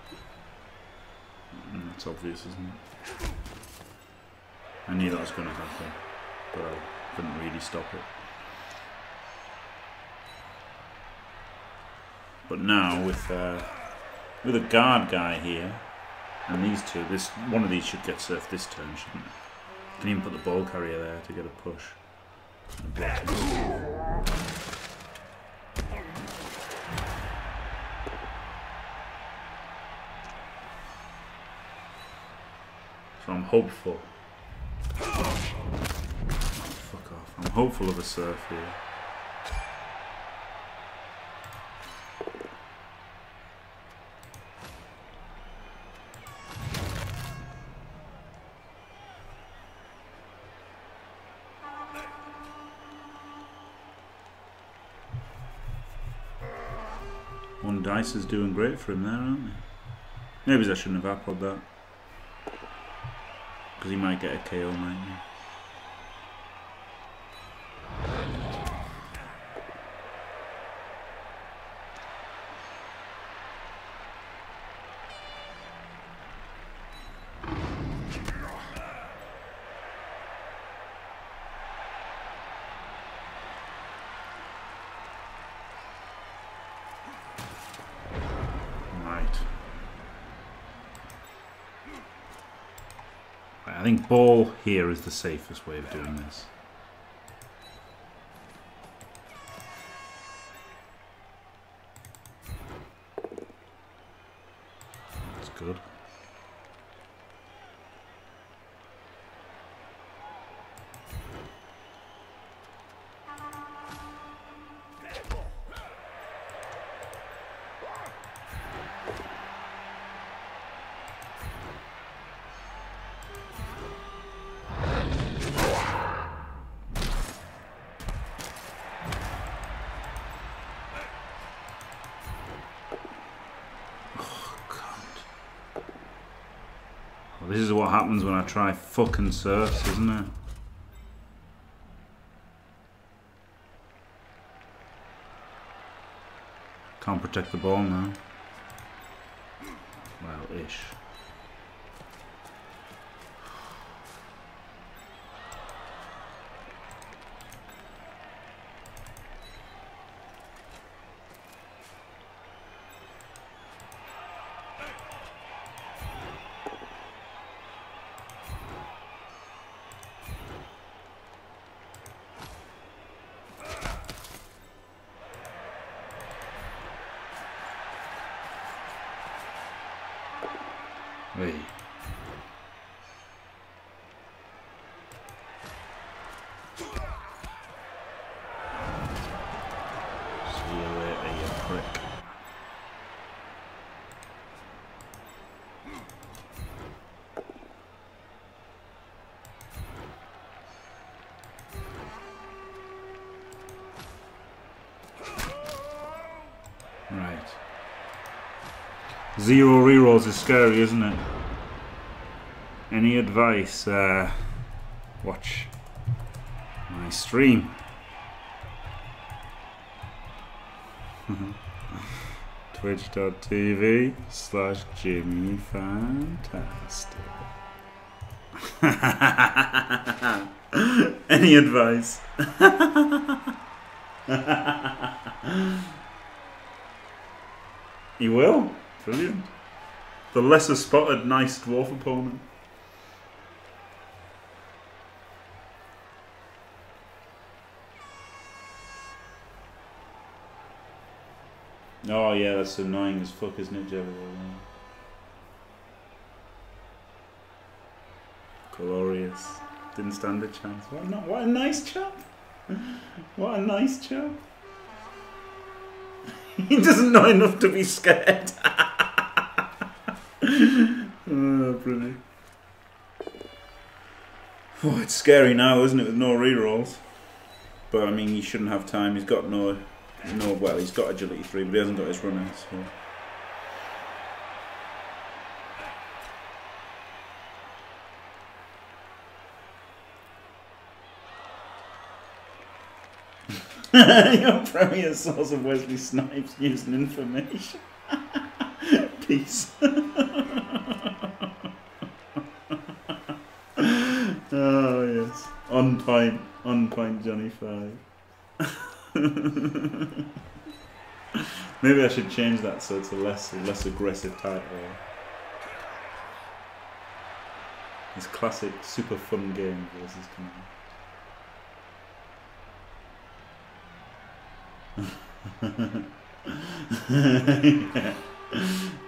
Mm, That's obvious, isn't it? I knew that was going to happen, but I couldn't really stop it. But now with uh, with a guard guy here, and these two, this one of these should get surfed this turn, shouldn't it? Can even put the ball carrier there to get a push. So I'm hopeful. Oh, fuck off. I'm hopeful of a surf here. Dice is doing great for him there, aren't they? Maybe I shouldn't have appled that. Because he might get a KO, might he? Right. Right, I think ball here is the safest way of doing this. When try fucking surfs, isn't it? Can't protect the ball now. Well, ish. Hey. Zero rerolls is scary, isn't it? Any advice? Uh, watch my stream. Twitch.tv slash Jimmy Fantastic. Any advice? you will. Brilliant. The lesser spotted nice dwarf opponent. Oh yeah, that's annoying as fuck, isn't it, Jerry? Glorious. Didn't stand a chance. What a, ni- what a nice chap. What a nice chap. he doesn't know enough to be scared. oh, brilliant. Oh, it's scary now, isn't it, with no rerolls? But I mean, he shouldn't have time. He's got no, no. Well, he's got agility three, but he hasn't got his runner. So. Your premier source of Wesley Snipes using information. Peace. on point, Johnny Five. Maybe I should change that so it's a less less aggressive title. This classic super fun game versus command. yeah.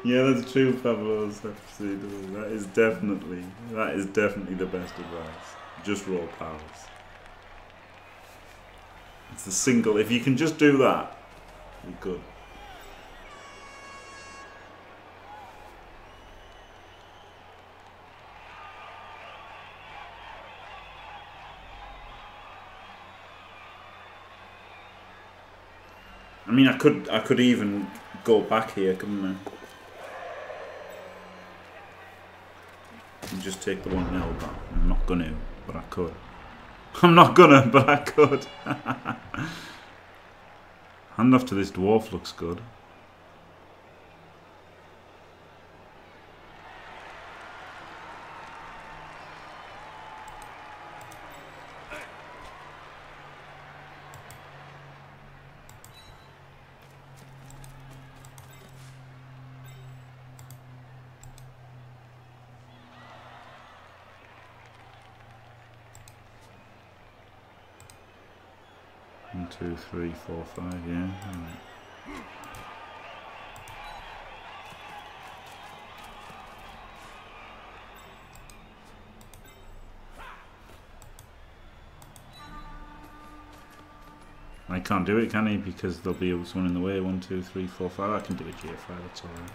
yeah, that's true, Pablo. That is definitely that is definitely the best advice. Just raw powers. It's the single. If you can just do that, you're good. I mean, I could, I could even go back here, couldn't I? And just take the one nil, but I'm not gonna. But I could. I'm not gonna, but I could. Hand off to this dwarf looks good. One, two, three, four, five, yeah. I can't do it, can he? Because there'll be someone in the way. One, two, three, four, five. I can do a GFI, that's alright.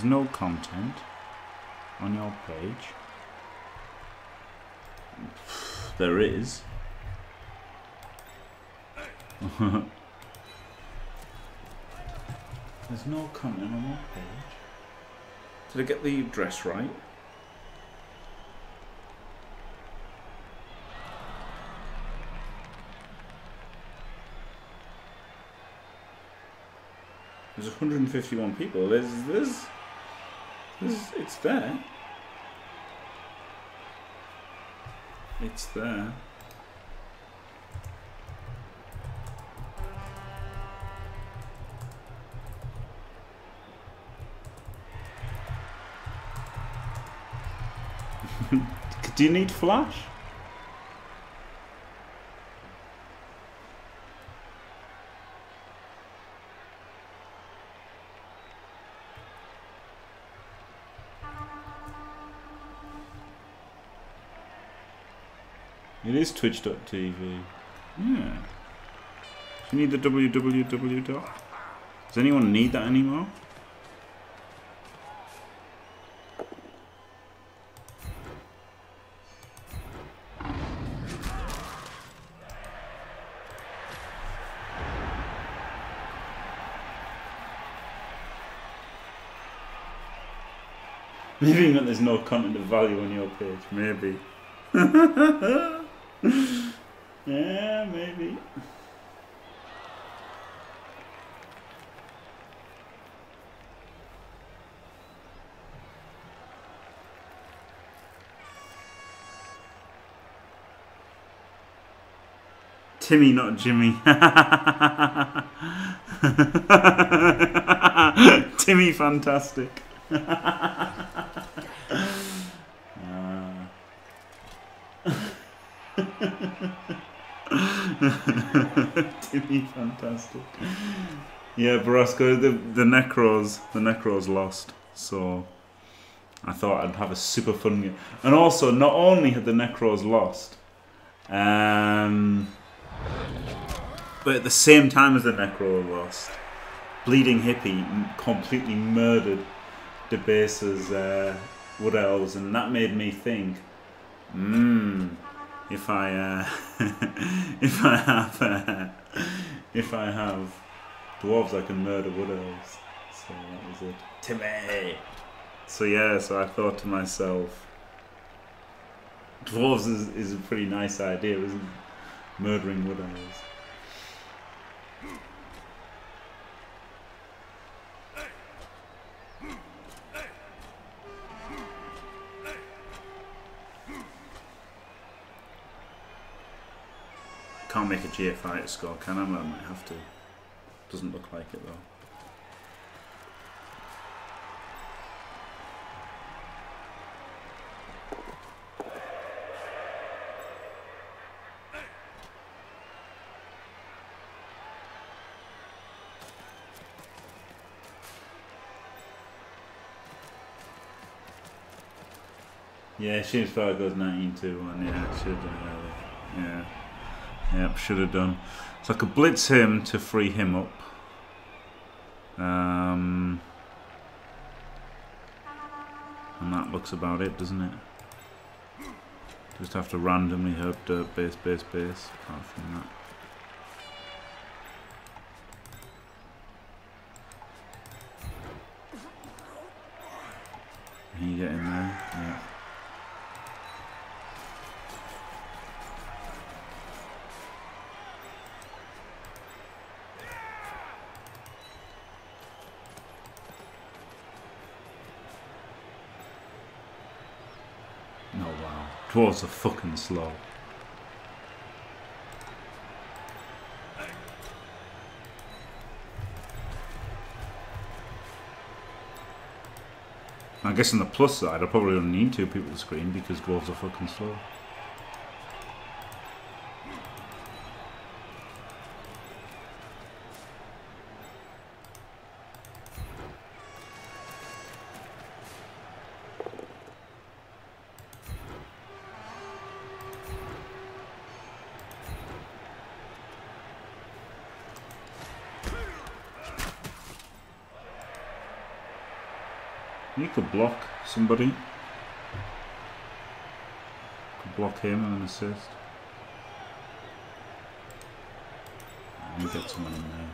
There's no content on your page. There is. There's no content on your page. Did I get the dress right? There's 151 people. There's, there's, it's, it's there. It's there. Do you need flash? Is twitch.tv. Yeah. Do you need the www dot? Does anyone need that anymore? Maybe that there's no content of value on your page. Maybe. yeah, maybe. Timmy, not Jimmy. Timmy, fantastic. Uh. Timmy, fantastic. Yeah, Barasco, the the Necros, the Necros lost, so I thought I'd have a super fun game. And also, not only had the Necros lost, um, but at the same time as the Necro lost, Bleeding Hippie completely murdered Debase's uh, Wood Elves, and that made me think, hmm, if I uh, if I have uh, if I have dwarves, I can murder Wood Elves. So that was it. Timmy. So yeah, so I thought to myself, dwarves is, is a pretty nice idea, isn't it? Murdering Wood Elves. Can't make a GFI to score, can I? I might have to. Doesn't look like it though. Yeah, James Fargo's 19 2 1. Yeah, should have. Yeah. Yep, should have done. So I could blitz him to free him up. Um, and that looks about it, doesn't it? Just have to randomly herb dirt, base, base, base. Apart from that. Can you get in there? Yeah. Oh wow. Dwarves are fucking slow. I guess on the plus side, I probably don't need two people to screen because dwarves are fucking slow. Block somebody. Could block him and an assist. And get someone in there.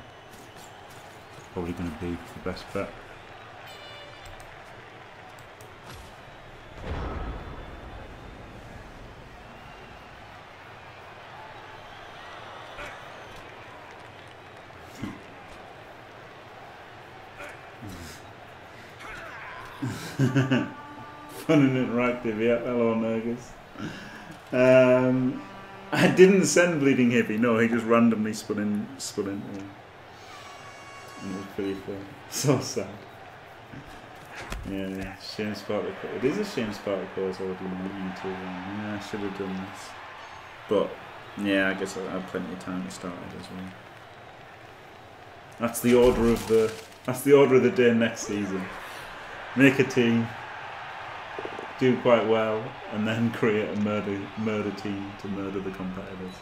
Probably going to be the best bet. Fun and interactive, yeah. Hello, Nergus. Um, I didn't send Bleeding Hippie, no, he just randomly spun in, spun in. And it was pretty fun. So sad. Yeah, shame Spartacus. It is a shame Spartacus already to. Um, yeah, I should have done this. But yeah, I guess I had plenty of time to start it as well. That's the order of the. That's the order of the day next season. Make a team, do quite well, and then create a murder murder team to murder the competitors.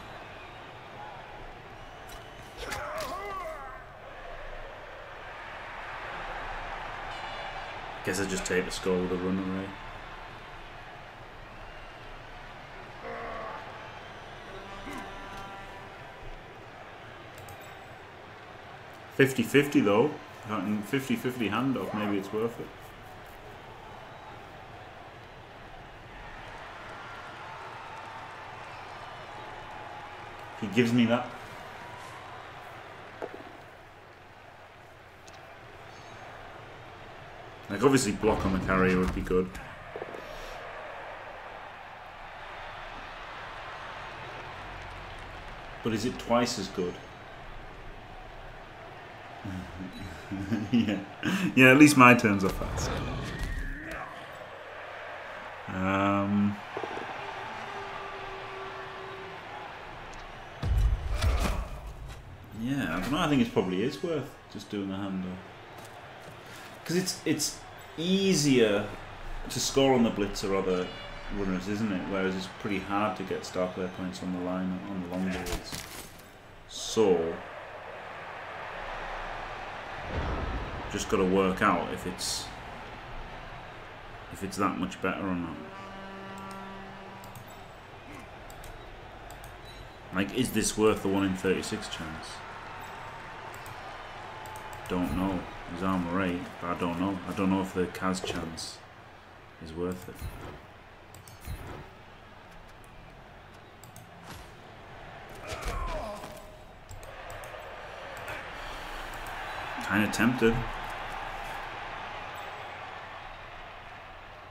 Guess I just take the score with a run away. Fifty-fifty though. Fifty-fifty handoff, maybe it's worth it. Gives me that. Like obviously block on the carrier would be good. But is it twice as good? yeah. Yeah, at least my turns are fast. I think it probably is worth just doing the handoff because it's it's easier to score on the blitz or other runners, isn't it? Whereas it's pretty hard to get star player points on the line on the long balls. So just got to work out if it's if it's that much better or not. Like, is this worth the 1 in 36 chance? Don't know. His armor 8, but I don't know. I don't know if the cas chance is worth it. Kinda tempted.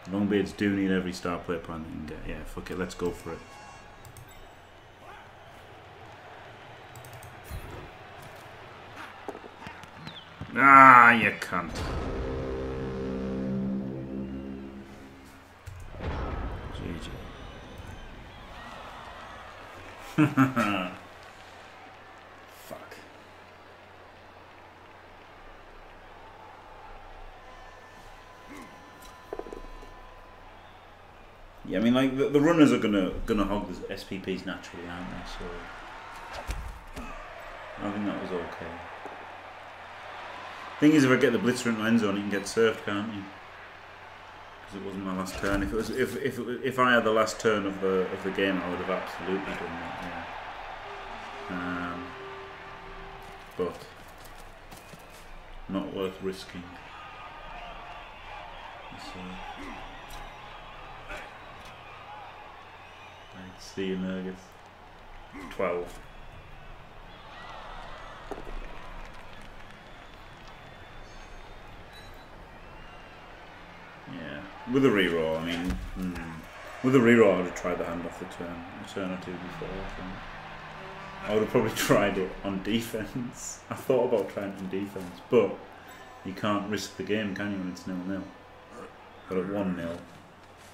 Longbeards do need every star player point they can get. Yeah, fuck it, let's go for it. GG. Fuck. Yeah, I mean, like the, the runners are gonna gonna hog the SPPs naturally, aren't they? So I think that was okay. Thing is, if I get the blitzer end zone, you can get surfed, can't you? Because it wasn't my last turn. If it was, if if if I had the last turn of the of the game, I would have absolutely done that. Yeah. Um, but not worth risking. So, see you, Nurgus. Twelve. Yeah, with a reroll, I mean, hmm. with a reroll, I would have tried the hand off the turn, a turn or two before. I think. I would have probably tried it on defense. I thought about trying it on defense, but you can't risk the game, can you, when it's nil nil? But at one 0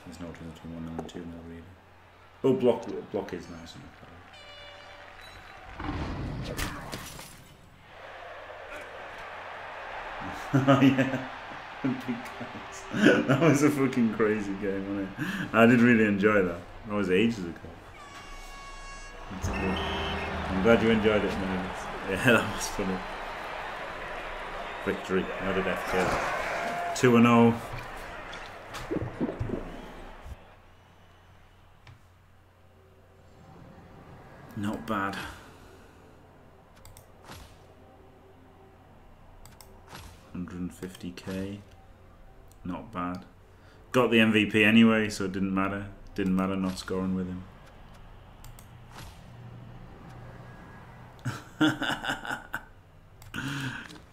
there's no difference between one 0 and two 0 really. Oh, block block is nice enough. yeah. that was a fucking crazy game, wasn't it? I did really enjoy that. That was ages ago. I'm glad you enjoyed it, man. Yeah, that was funny. Victory. How death kill. 2 and 0. Not bad. Hundred and fifty K. Not bad. Got the MVP anyway, so it didn't matter. Didn't matter not scoring with him.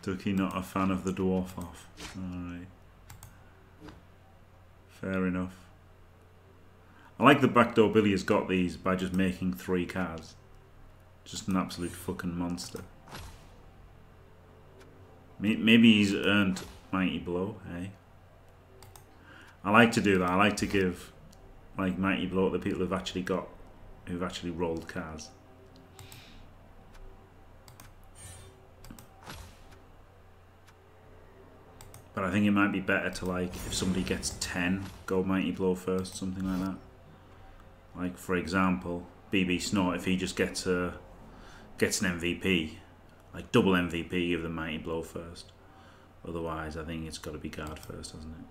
Ducky not a fan of the dwarf off. Alright. Fair enough. I like the backdoor Billy has got these by just making three cards. Just an absolute fucking monster. Maybe he's earned Mighty Blow, eh? I like to do that. I like to give like mighty blow to the people who've actually got who've actually rolled cars. But I think it might be better to like if somebody gets ten, go mighty blow first, something like that. Like for example, BB Snort, if he just gets a gets an MVP, like double MVP, of the mighty blow first. Otherwise, I think it's got to be guard first, hasn't it?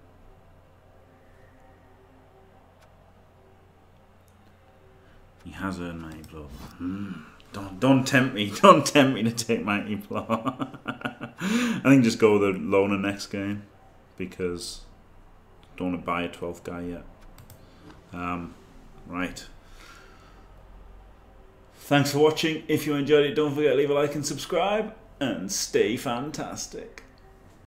He has earned mighty blow. Hmm. Don't don't tempt me. Don't tempt me to take mighty blow. I think just go with the loner next game because don't want to buy a 12th guy yet. Um, right. Thanks for watching. If you enjoyed it, don't forget to leave a like and subscribe and stay fantastic.